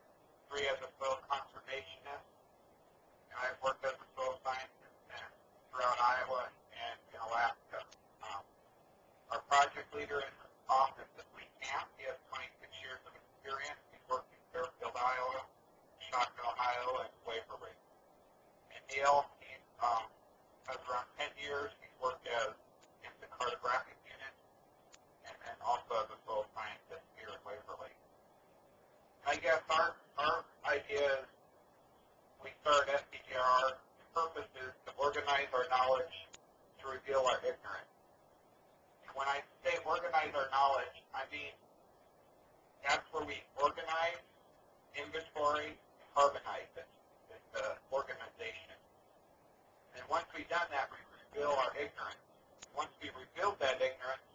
three as a soil conservationist, and I've worked as a soil scientist throughout Iowa and in Alaska. Our project leader in office is Lee Camp. He has 26 years of experience. He's worked in Fairfield, Iowa, Shotton, Ohio, and Waverly. And Neil, he um, has around 10 years. He's worked as in the cartographic unit and then also as a soil scientist here at Waverly. I guess our, our idea is we start SDJR. The purpose is to organize our knowledge to reveal our ignorance. When I say organize our knowledge, I mean that's where we organize, inventory, and carbonize it. It's the organization. And once we've done that, we reveal our ignorance. Once we reveal that ignorance,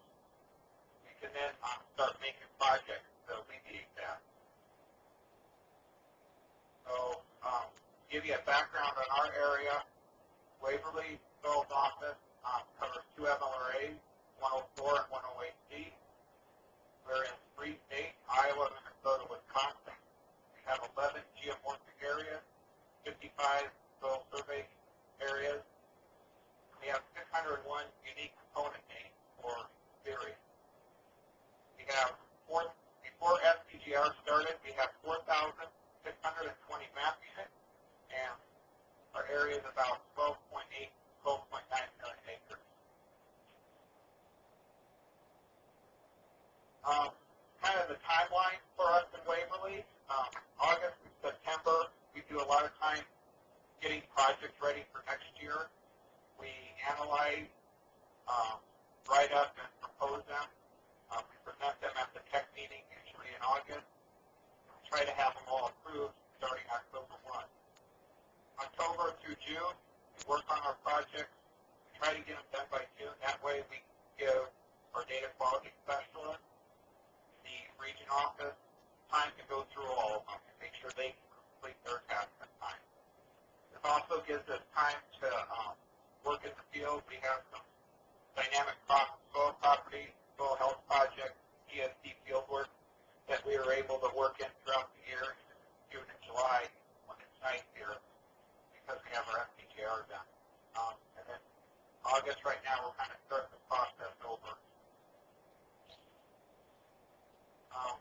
we can then um, start making projects to alleviate that. So, um, give you a background on our area. Waverly Soils Office um, covers two MLRAs, 104 and 108C. We're in three states, Iowa, Minnesota, Wisconsin. We have 11 geomorphic areas, 55 soil survey areas. We have 601 unique component names for theory. We have, four, before SDJR started, we have 4,620 map units, and our area is about 12.8, 12.9 million acres. Um, kind of the timeline for us in Waverly, um, August and September, we do a lot of time getting projects ready for next year. We analyze, um, write up, and propose them. Um, we present them at the tech meeting, usually in August. We try to have them all approved starting October 1. October through June, we work on our projects. We try to get them done by June. That way we give our data quality specialist, region office, time to go through all of them and make sure they complete their task in time. This also gives us time to um, work in the field. We have some dynamic soil property, soil health projects, ESD field work that we are able to work in throughout the year, June and July when it's nice here, because we have our SDJR done. Um, and then August right now, we're kind of starting the process over. Um,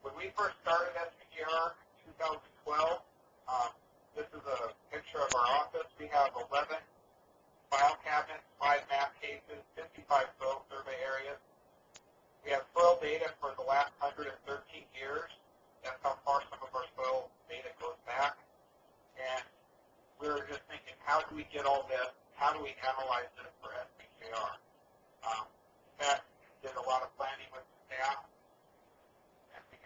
when we first started SDJR in 2012, um, this is a picture of our office. We have 11 file cabinets, 5 map cases, 55 soil survey areas. We have soil data for the last 113 years. That's how far some of our soil data goes back. And we were just thinking, how do we get all this? How do we analyze this for SDJR? Um, that did a lot of planning with the staff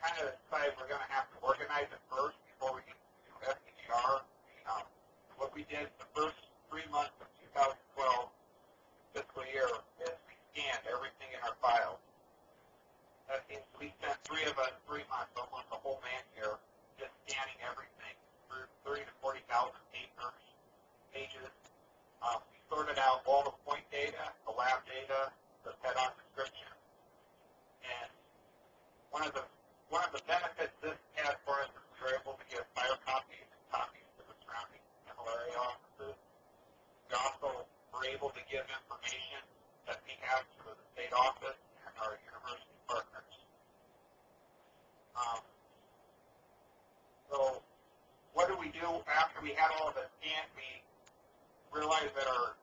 kind of decided we're going to have to organize it first before we can do SDJR. Um, what we did the first three months of 2012 fiscal year is we scanned everything in our files. That means we spent three of us three months, almost the whole man year, just scanning everything through 30 to 40,000 papers, pages. Um, we sorted out all the point data, the lab data, the pedon description, and one of the one of the benefits this had for us is we're able to give fire copies and copies to the surrounding MLRA offices. We also were able to give information that we have to the state office and our university partners. Um, so what do we do after we had all of this scanned? We realized that our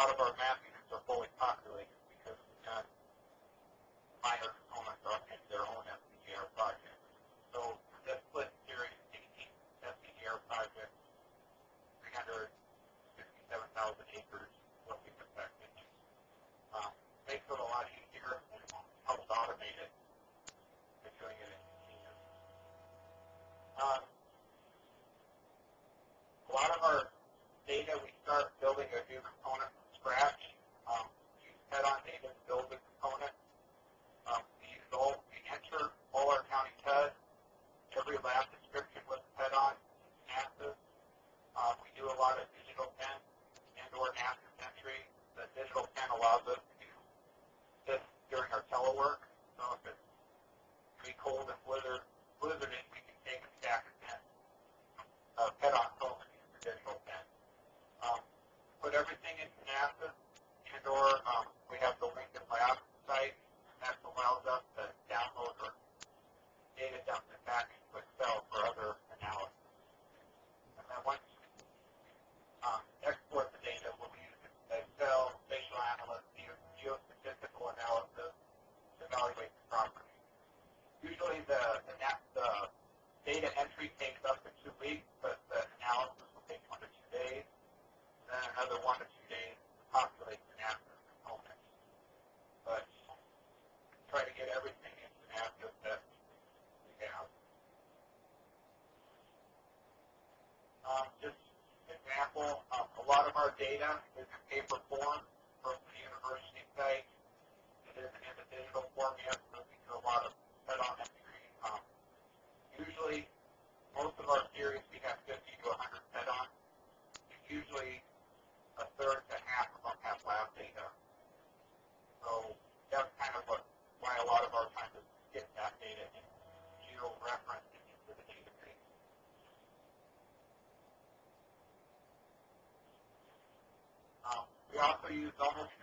lot of our math property is almost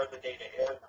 where the data is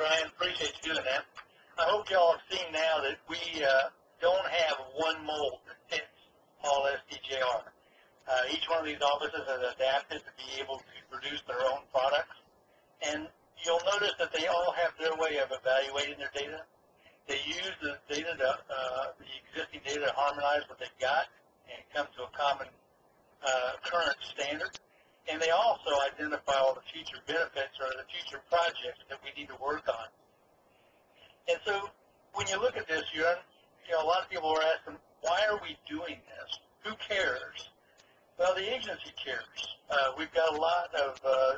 Ryan. Appreciate you doing that. I hope y'all have seen now that we uh, don't have one mold that fits all SDJR. Uh, each one of these offices has adapted to be able to produce their own products. And you'll notice that they all have their way of evaluating their data. They use the data to, uh, the existing data to harmonize what they've got and come to a common uh, current standard. And they also identify all the future benefits or the future projects that we need to work on. And so when you look at this, you're, you know, a lot of people are asking, why are we doing this? Who cares? Well, the agency cares. Uh, we've got a lot of uh,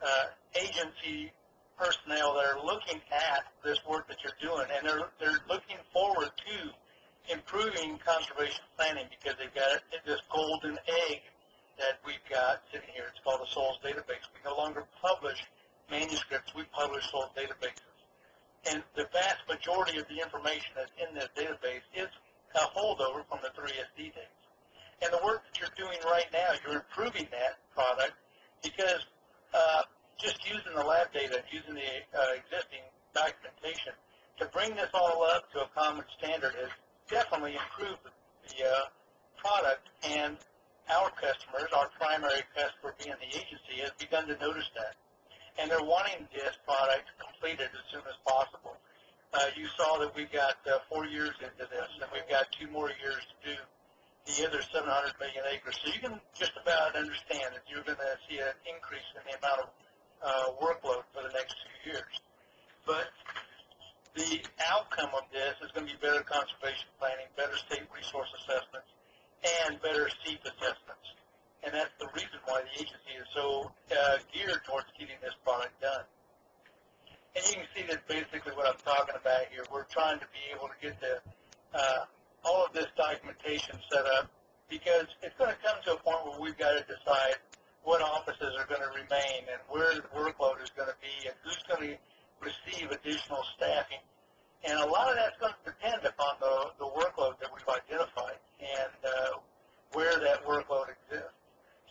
uh, agency personnel that are looking at this work that you're doing, and they're they're looking forward to improving conservation planning because they've got this golden egg that we've got sitting here. It's called a soils database. We no longer publish manuscripts. We publish soils databases. And the vast majority of the information that's in this database is a holdover from the 3SD days. And the work that you're doing right now, you're improving that product because uh, just using the lab data, using the uh, existing documentation to bring this all up to a common standard has definitely improved the, the uh, product and our customers, our primary customer being the agency, has begun to notice that. And they're wanting this product completed as soon as possible. Uh, you saw that we've got uh, four years into this, and we've got two more years to do the other 700 million acres. So you can just about understand that you're going to see an increase in the amount of uh, workload for the next few years. But the outcome of this is going to be better conservation planning, better state resource assessments, and better CEAP assessments. And that's the reason why the agency is so uh, geared towards getting this product done. And you can see that basically what I'm talking about here. We're trying to be able to get the, uh, all of this documentation set up because it's going to come to a point where we've got to decide what offices are going to remain and where the workload is going to be and who's going to receive additional staffing. And a lot of that's going to depend upon the, the workload that we've identified and uh, where that workload exists.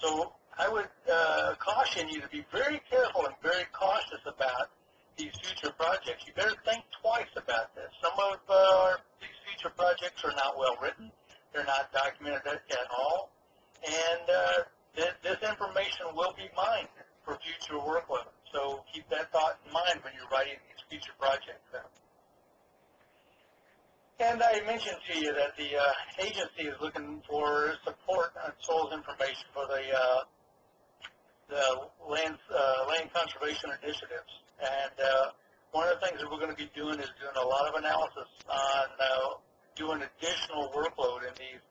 So I would uh, caution you to be very careful and very cautious about these future projects. You better think twice about this. Some of uh, these future projects are not well written. They're not documented at, at all. And uh, this, this information will be mined for future workload. So keep that thought in mind when you're writing these future projects. And I mentioned to you that the uh, agency is looking for support on soils information for the uh, the land uh, land conservation initiatives. And uh, one of the things that we're going to be doing is doing a lot of analysis on uh, doing additional workload in these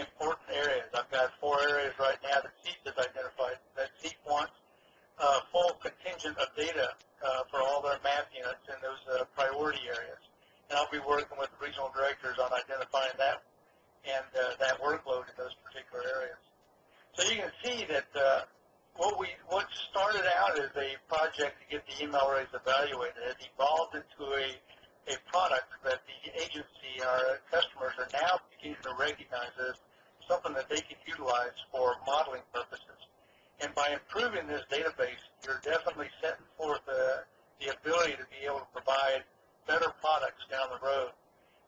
important areas. I've got four areas right now that CEAP has identified that CEAP wants uh, full contingent of data uh, for all their map units in those uh, priority areas. And I'll be working with regional directors on identifying that and uh, that workload in those particular areas. So you can see that uh, what we what started out as a project to get the MLRAs evaluated has evolved into a a product that the agency, our customers, are now beginning to recognize as something that they can utilize for modeling purposes. And by improving this database, you're definitely setting forth uh, the ability to be able to provide better products down the road.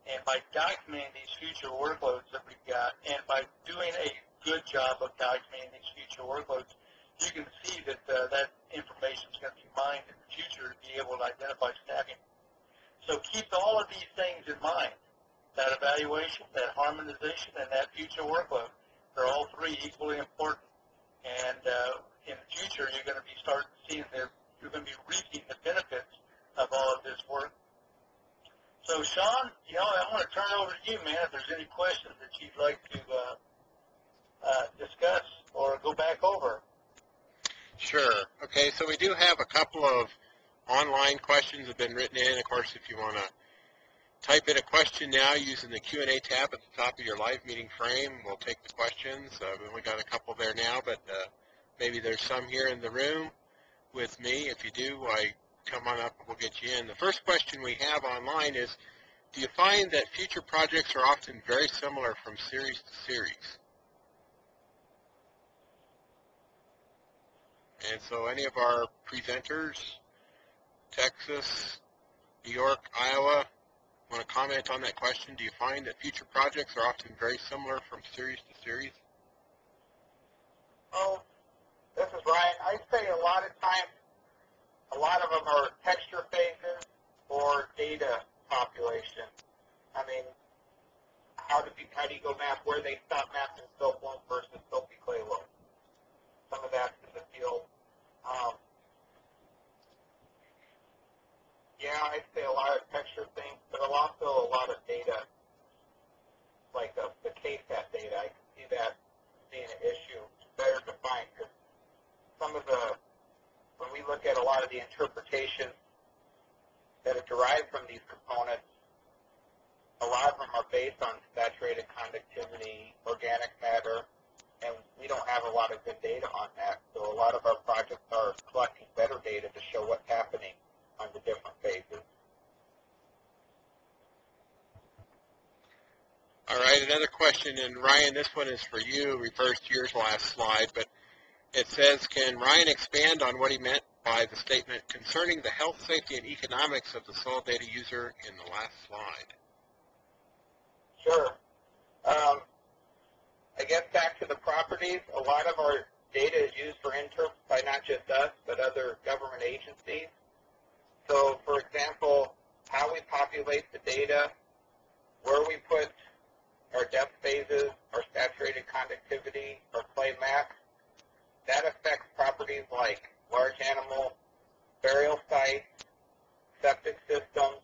And by documenting these future workloads that we've got, and by doing a good job of documenting these future workloads, you can see that uh, that information is going to be mined in the future to be able to identify staffing. So keep all of these things in mind, that evaluation, that harmonization, and that future workload. They're all three equally important. And uh, in the future, you're going to be starting seeing the, you're going to be reaping the benefits of all of this work so, Sean, you know, I'm going to turn it over to you, man, if there's any questions that you'd like to uh, uh, discuss or go back over. Sure. Okay, so we do have a couple of online questions that have been written in. Of course, if you want to type in a question now using the Q&A tab at the top of your live meeting frame, we'll take the questions. Uh, we've only got a couple there now, but uh, maybe there's some here in the room with me. If you do, I come on up and we'll get you in. The first question we have online is, do you find that future projects are often very similar from series to series? And so any of our presenters, Texas, New York, Iowa, want to comment on that question? Do you find that future projects are often very similar from series to series? Oh, this is Ryan. I say a lot of times a lot of them are texture phases or data population. I mean, how do you, how do you go map where they stop mapping silt loam versus silty clay loam? Some of that's in the field. Um, yeah, I'd say a lot of texture things, but also a lot of data, like the, the KSAT data. I can see that being an issue. It's better defined because some of the when we look at a lot of the interpretations that are derived from these components, a lot of them are based on saturated conductivity, organic matter, and we don't have a lot of good data on that. So a lot of our projects are collecting better data to show what's happening on the different phases. All right, another question, and Ryan, this one is for you, refers to your last slide, but it says, can Ryan expand on what he meant by the statement concerning the health, safety, and economics of the soil data user in the last slide? Sure. Um, I guess back to the properties, a lot of our data is used for interps by not just us, but other government agencies. So, for example, how we populate the data, where we put our depth phases, our saturated conductivity, our clay max, that affects properties like large animal burial sites, septic systems,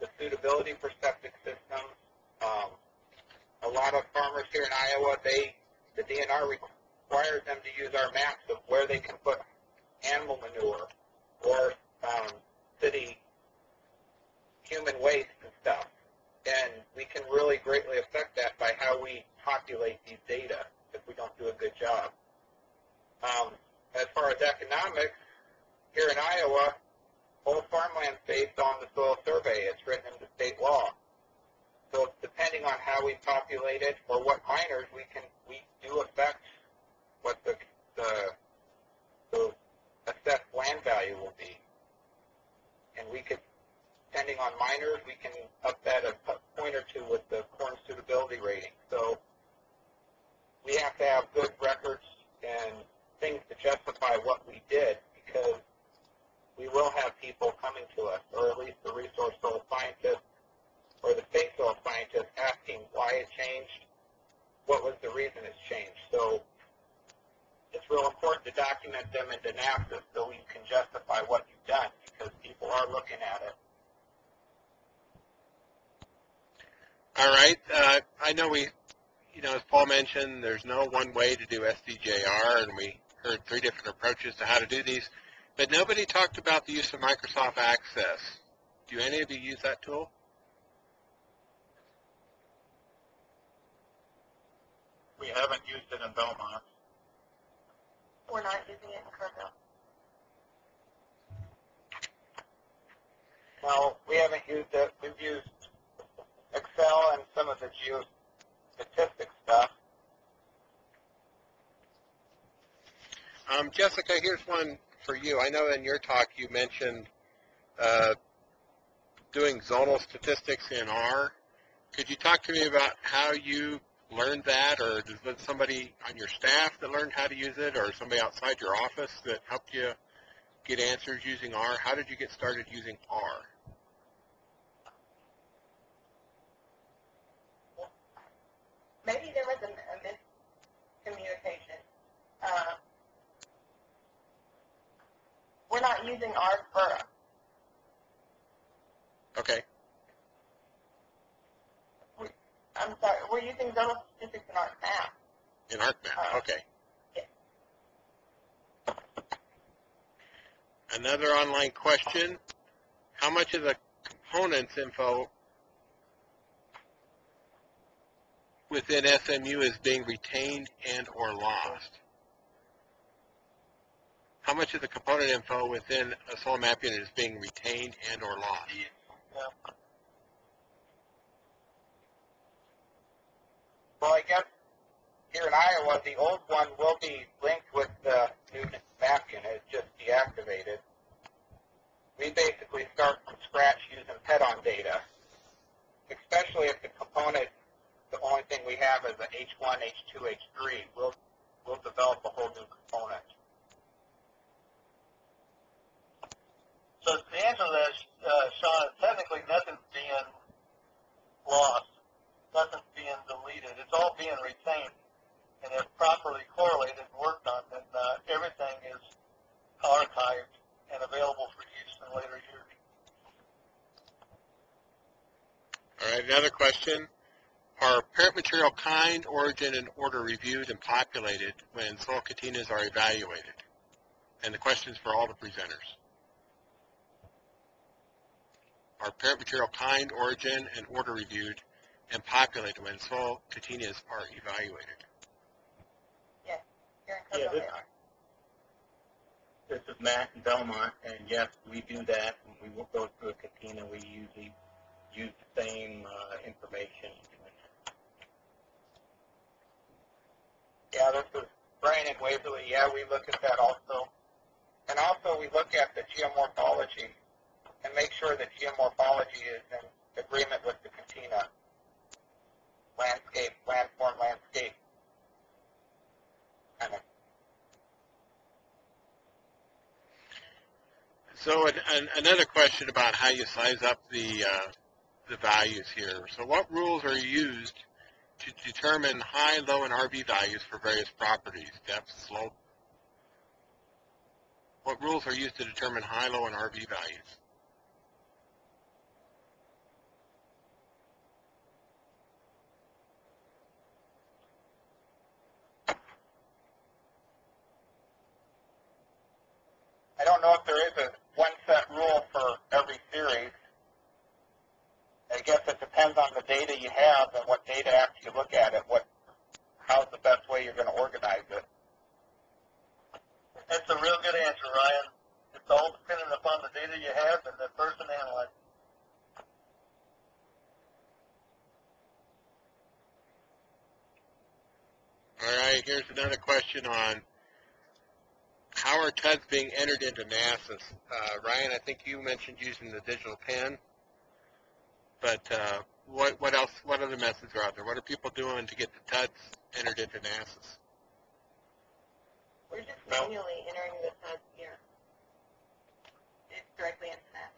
the suitability for septic systems. Um, a lot of farmers here in Iowa, they the DNR requires them to use our maps of where they can put animal manure or um, city human waste and stuff. And we can really greatly affect that by how we populate these data if we don't do a good job. Um, as far as economics, here in Iowa, whole farmland is based on the soil survey. It's written into state law. So depending on how we populate it or what minors, we can we do affect what the the, the assessed land value will be. And we could, depending on minors, we can up that a point or two with the corn suitability rating. So we have to have good records and things to justify what we did because we will have people coming to us, or at least the resource soil scientists or the state soil scientists asking why it changed, what was the reason it's changed. So it's real important to document them into NASIS so we can justify what you've done because people are looking at it. All right. Uh, I know we, you know, as Paul mentioned, there's no one way to do SDJR, and we heard three different approaches to how to do these. But nobody talked about the use of Microsoft Access. Do any of you use that tool? We haven't used it in Belmont. We're not using it in Kerrville. No, we haven't used it. We've used Excel and some of the geostatistics stuff. Um, Jessica, here's one for you. I know in your talk you mentioned uh, doing zonal statistics in R. Could you talk to me about how you learned that, or was it somebody on your staff that learned how to use it, or somebody outside your office that helped you get answers using R? How did you get started using R? Maybe there was a, a miscommunication. Uh, we're not using ours for Okay. I'm sorry, we're using zonal statistics in our map. In ArcMap. Uh, Okay. yeah. Another online question. How much of the components info within SMU is being retained and or lost? How much of the component info within a soil map unit is being retained and or lost? Yeah. Well, I guess here in Iowa, the old one will be linked with the new map unit, it's just deactivated. We basically start from scratch using PEDON data, especially if the component, the only thing we have is a H1, H2, H3. We'll, we'll develop a whole new component. So to answer that, uh, Sean, technically nothing's being lost. Nothing's being deleted. It's all being retained. And if properly correlated and worked on, then uh, everything is archived and available for use in later years. All right, another question. Are parent material kind, origin, and order reviewed and populated when soil catenas are evaluated? And the question's for all the presenters. Are parent material kind, origin, and order reviewed and populated when soil catenas are evaluated? Here in Yeah, Kerrville, this- they. This is Matt in Belmont, and yes, we do that. When we will go through a catena, we usually use the same uh, information. Yeah, this is Brian in Waverly. Yeah, we look at that also. And also we look at the geomorphology and make sure that geomorphology is in agreement with the catena landscape, landform landscape kind of So an, an, another question about how you size up the uh, the values here. So what rules are used to determine high, low, and RV values for various properties, depth, slope? What rules are used to determine high, low, and RV values? Don't know if there is a one set rule for every series. I guess it depends on the data you have and what data after you look at it, what, how's the best way you're gonna organize it. That's a real good answer, Ryan. It's all dependent upon the data you have and the person analyzing. All right, here's another question on how are TUDs being entered into NASIS? Uh, Ryan, I think you mentioned using the digital pen, but uh, what what else? What other methods are out there? What are people doing to get the TUDs entered into NASIS? We're just No. manually entering the TUDs here. It's directly into that.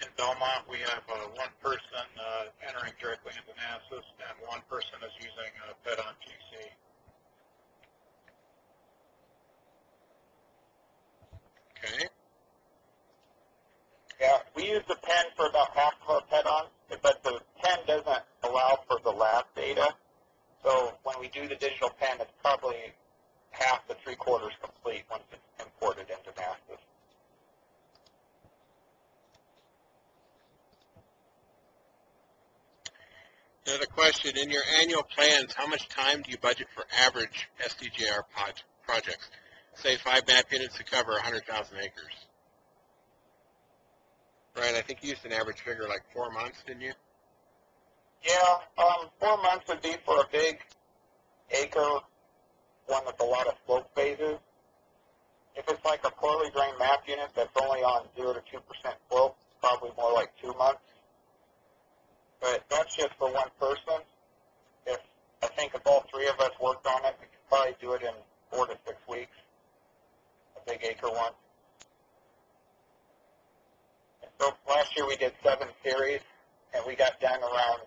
In Belmont, we have uh, one person uh, entering directly into NASIS, and one person is using uh, PEDON PC. Okay. Yeah, we use the pen for about half of our pedons, but the pen doesn't allow for the lab data. So when we do the digital pen, it's probably half to three quarters complete once it's imported into NASIS. Another question: In your annual plans, how much time do you budget for average SDJR pod- projects? Say five map units to cover 100,000 acres. Ryan, I think you used an average figure like four months, didn't you? Yeah, um, four months would be for a big acre one with a lot of slope phases. If it's like a poorly drained map unit that's only on zero to two percent slope, it's probably more like two months. But that's just for one person. If I think if all three of us worked on it, we could probably do it in four to six weeks. Big acre one. And so last year we did seven series, and we got done around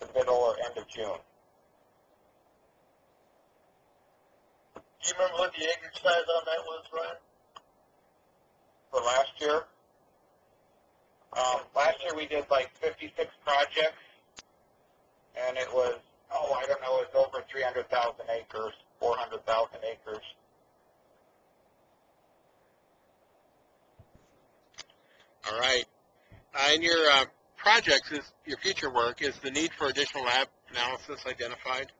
the middle or end of June. Do you remember what the acreage size on that was, Ryan? for last year. Um, last year we did like 56 projects, and it was, oh, I don't know, it was over 300,000 acres, 400,000 acres. All right. Uh, in your uh, projects, is your future work, is the need for additional lab analysis identified?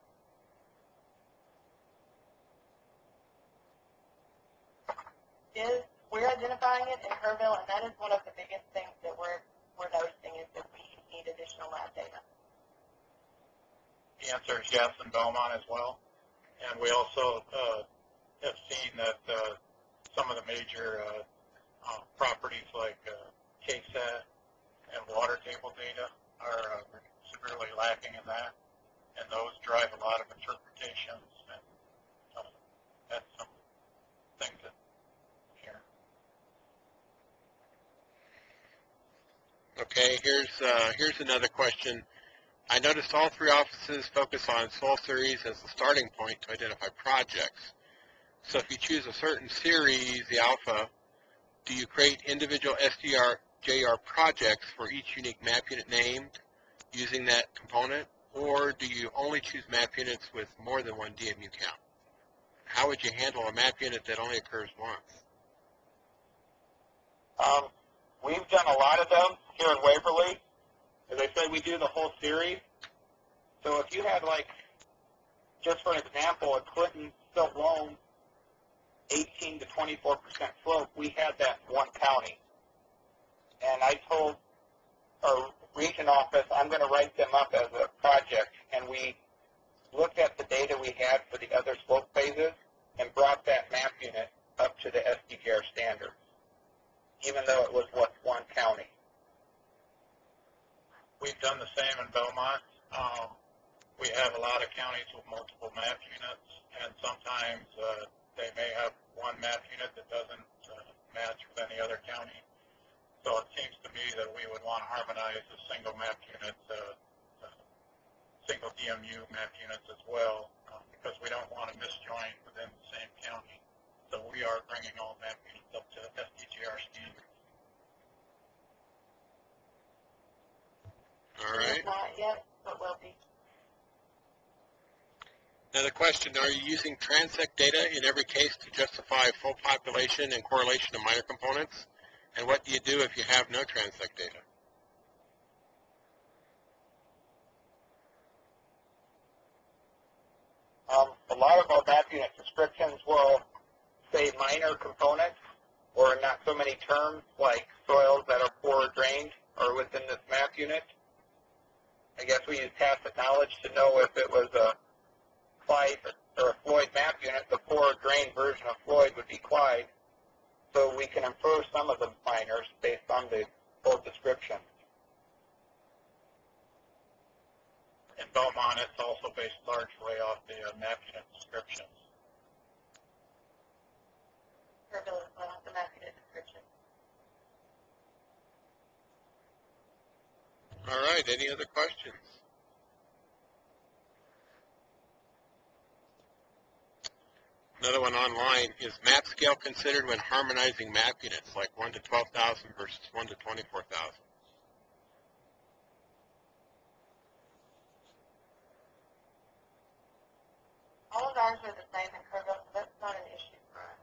Is, we're identifying it in Kerrville, and that is one of the biggest things that we're, we're noticing is that we need additional lab data. The answer is yes in Belmont as well. And we also uh, have seen that uh, some of the major uh, uh, properties like uh, KSAT and water table data are uh, severely lacking in that. And those drive a lot of interpretations and uh, that's some things that here. Okay, here's uh, here's another question. I noticed all three offices focus on soil Series as the starting point to identify projects. So if you choose a certain series, the alpha, do you create individual SDR JR projects for each unique map unit named using that component, or do you only choose map units with more than one DMU count? How would you handle a map unit that only occurs once? Um, we've done a lot of them here in Waverly. As I said, we do the whole series. So if you had like, just for an example, a Clinton Silt Loam 18 to 24 percent slope, we had that one county. And I told our region office, I'm going to write them up as a project. And we looked at the data we had for the other slope phases and brought that map unit up to the SDJR standards, even though it was what one county. We've done the same in Belmont. Um, we have a lot of counties with multiple map units, and sometimes uh, they may have one map unit that doesn't uh, match with any other county. So it seems to me that we would want to harmonize the single map unit, uh, uh, single DMU map units as well, um, because we don't want to misjoin within the same county. So we are bringing all map units up to SDJR standards. All right. It's not yet, but will be. Another question, are you using transect data in every case to justify full population and correlation of minor components? And what do you do if you have no transect data? Um, a lot of our map unit descriptions will say minor components or not so many terms like soils that are poor drained or within this map unit. I guess we use tacit knowledge to know if it was a Clyde or a Floyd map unit, the poor drained version of Floyd would be Clyde. So we can infer some of the minors based on the full description. In Belmont, it's also based largely off the uh, map unit descriptions. Kerrville as well, the map description. All right, any other questions? Another one online, is map scale considered when harmonizing map units, like 1 to 12,000 versus 1 to 24,000? All of ours are the same in Kerrville, so that's not an issue for us.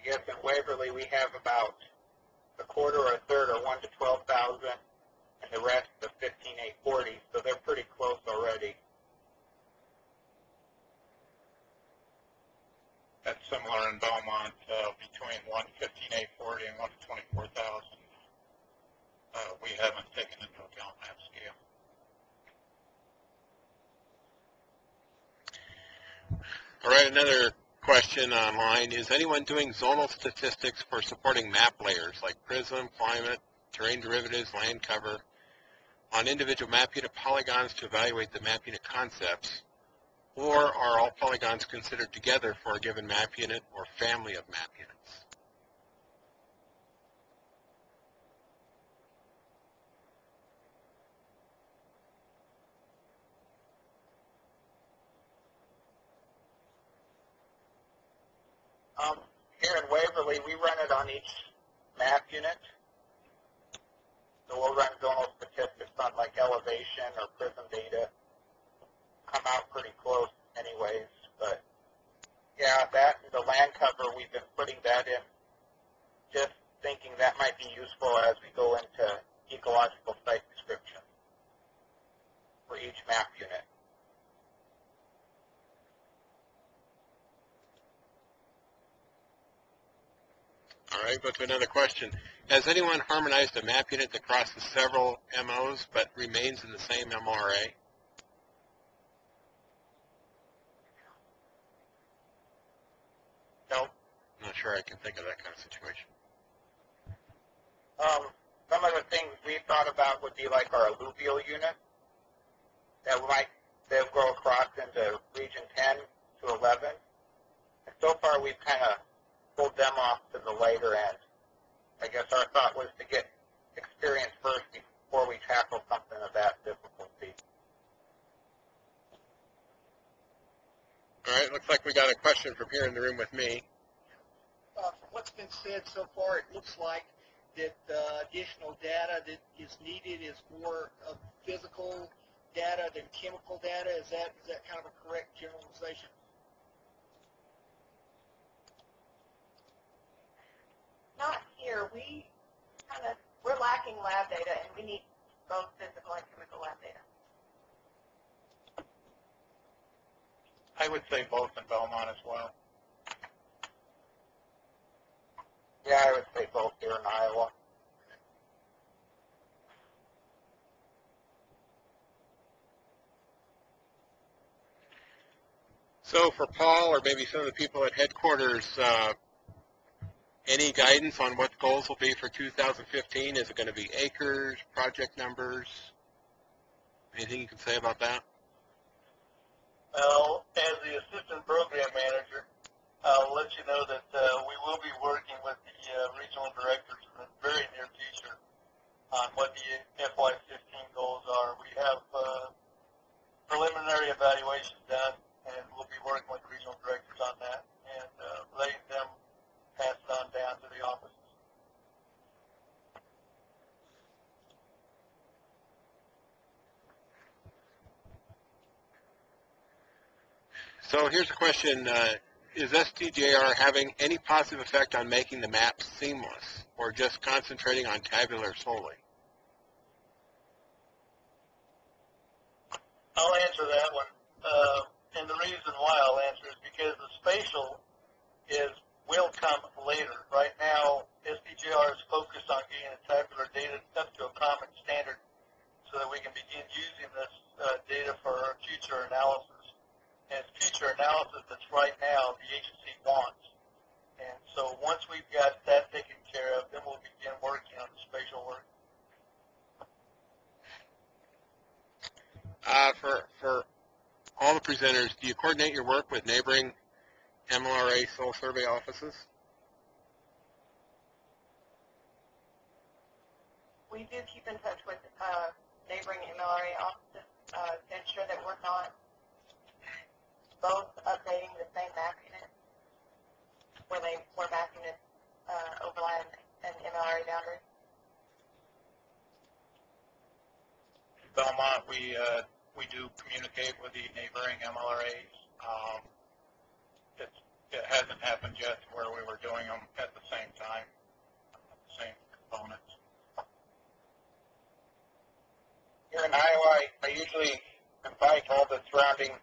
I guess in Waverly we have about a quarter or a third or 1 to 12,000 and the rest of 15840, so they're pretty close already. That's similar in Belmont, uh, between one fifteen eight forty and one twenty-four thousand. Uh, we haven't taken into account that scale. All right, another question online, is anyone doing zonal statistics for supporting map layers, like prism, climate, terrain derivatives, land cover, on individual map unit polygons to evaluate the map unit concepts? Or are all polygons considered together for a given map unit or family of map units? Um, here in Waverly, we run it on each map unit. So we'll run zonal statistics on like elevation or prism data. Come out pretty close anyways, but yeah, that and the land cover, we've been putting that in just thinking that might be useful as we go into ecological site description for each map unit. All right, go to another question. Has anyone harmonized a map unit that crosses several MOs but remains in the same MRA? No, I'm not sure I can think of that kind of situation. Um, some of the things we thought about would be like our alluvial unit that might they'll go across into region 10 to 11. And so far, we've kind of pulled them off to the later end. I guess our thought was to get experience first before we tackle something of that difficulty. All right, looks like we got a question from here in the room with me. Uh, from what's been said so far, it looks like that uh, additional data that is needed is more of physical data than chemical data. Is that is that kind of a correct generalization? Not here, we kind of, we're lacking lab data and we need both physical and chemical lab data. I would say both in Belmont as well. Yeah, I would say both here in Iowa. So for Paul, or maybe some of the people at headquarters, uh, any guidance on what goals will be for 2015? Is it going to be acres, project numbers? Anything you can say about that? Well, as the assistant program manager, I'll let you know that uh, we will be working with the uh, regional directors in the very near future on what the FY15 goals are. We have uh, preliminary evaluation done, and we'll be working with regional directors on that and uh, letting them pass it on down to the offices. So here's a question. Uh, is SDJR having any positive effect on making the map seamless, or just concentrating on tabular solely? I'll answer that one. Uh, and the reason why I'll answer is because the spatial is will come later. Right now, SDJR is focused on getting the tabular data up to a common standard so that we can begin using this uh, data for our future analysis. And it's future analysis that's right now the agency wants. And so once we've got that taken care of, then we'll begin working on the spatial work. Uh, for, for all the presenters, do you coordinate your work with neighboring MLRA soil survey offices? We do keep in touch with uh, neighboring MLRA offices uh, to ensure that we're not both updating the same map unit where they where map units uh, overlap an MLRA boundary. Belmont, we, uh, we do communicate with the neighboring MLRAs. Um, it's, it hasn't happened yet where we were doing them at the same time, same components. Here in Iowa, I, I usually invite all the surrounding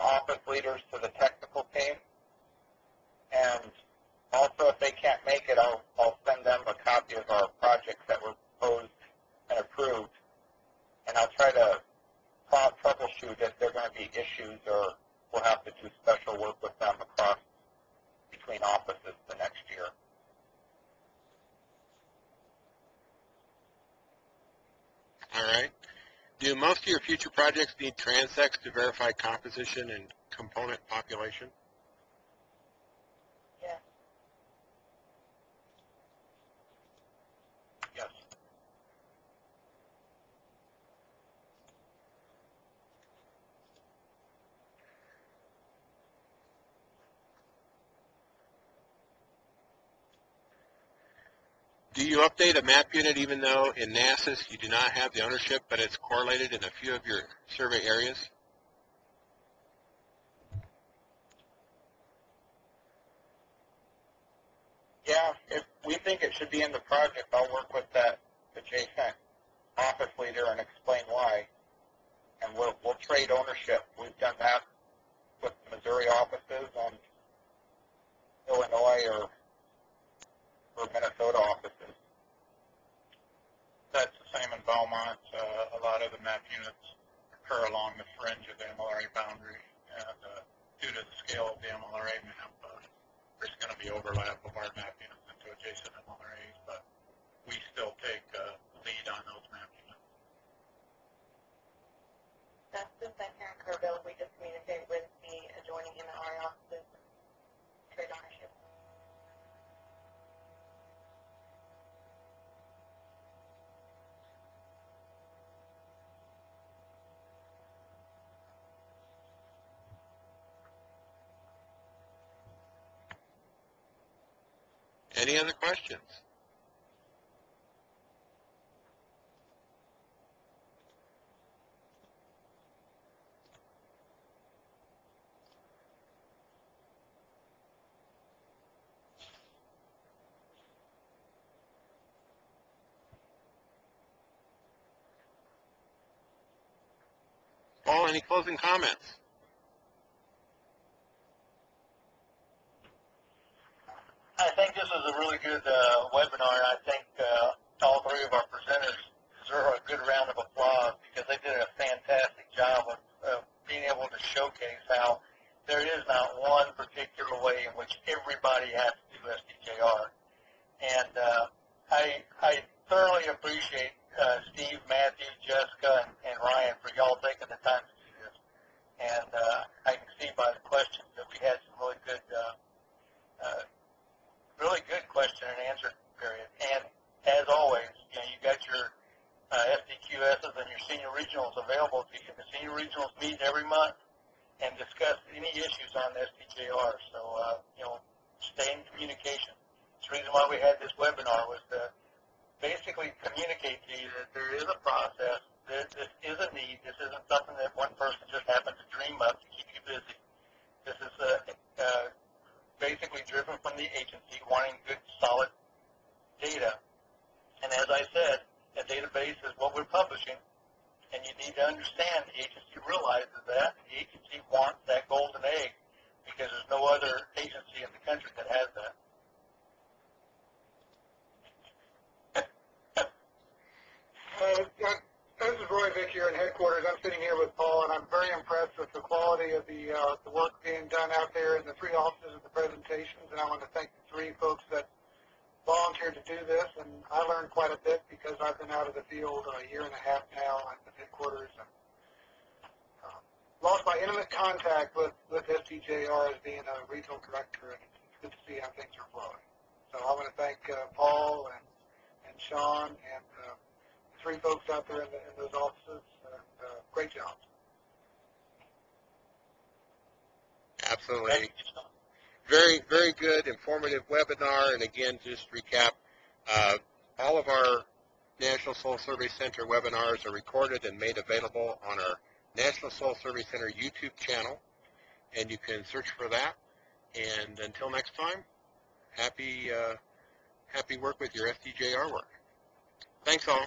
office leaders to the technical team. And also, if they can't make it, I'll, I'll send them a copy of our projects that were proposed and approved. And I'll try to troubleshoot if there are going to be issues or we'll have to do special work with them across between offices the next year. All right. Do most of your future projects need transects to verify composition and component population? Yes. Yes. Do you update a map unit even though in NASIS you do not have the ownership, but it's correlated in a few of your survey areas? Yeah, if we think it should be in the project, I'll work with that adjacent office leader and explain why. And we'll, we'll trade ownership. We've done that with Missouri offices and Illinois or, or Minnesota offices. That's the same in Belmont. Uh, a lot of the map units occur along the fringe of the MLRA boundary. And uh, due to the scale of the MLRA map, uh, there's going to be overlap of our map units into adjacent MLRAs, but we still take uh, lead on those map units. That's same here in Kerrville. We just communicate with the adjoining MLRA offices, trade ownership. Any other questions? Paul, any closing comments? I think this is a really good uh, webinar, and I think uh, all three of our presenters deserve a good round of applause because they did a fantastic job of, of being able to showcase how there is not one particular way in which everybody has to do SDJR. And uh, I, I thoroughly appreciate uh, Steve, Matthew, Jessica, and, and Ryan for y'all taking the time to do this. And uh, I can see by the questions that we had some really good uh, uh, really good question and answer period. And as always, you know, you got your uh, SDQSs and your senior regionals available to you. The senior regionals meet every month and discuss any issues on the SDJR. So, uh, you know, stay in communication. The reason why we had this webinar was to basically communicate to you that there is a process, that this is a need, this isn't something that one person just happens to dream up to keep you busy. This is uh, uh, basically driven from the agency wanting good, solid data. And as I said, a database is what we're publishing, and you need to understand the agency realizes that. The agency wants that golden egg because there's no other agency in the country that has that. Uh, this is Roy Vick here in headquarters. I'm sitting here with Paul, and I'm very impressed with the quality of the uh, the work being done out there in the three offices of the presentations. And I want to thank the three folks that volunteered to do this. And I learned quite a bit because I've been out of the field a year and a half now at the headquarters. And, uh, lost my intimate contact with with SDJR as being a regional director, and it's good to see how things are flowing. So I want to thank uh, Paul and and Sean and uh, three folks out there in, the, in those offices. And, uh, great job. Absolutely. Thank you, Sean. Very, very good, informative webinar. And again, just recap, uh, all of our National Soil Survey Center webinars are recorded and made available on our National Soil Survey Center YouTube channel. And you can search for that. And until next time, happy, uh, happy work with your SDJR work. Thanks all.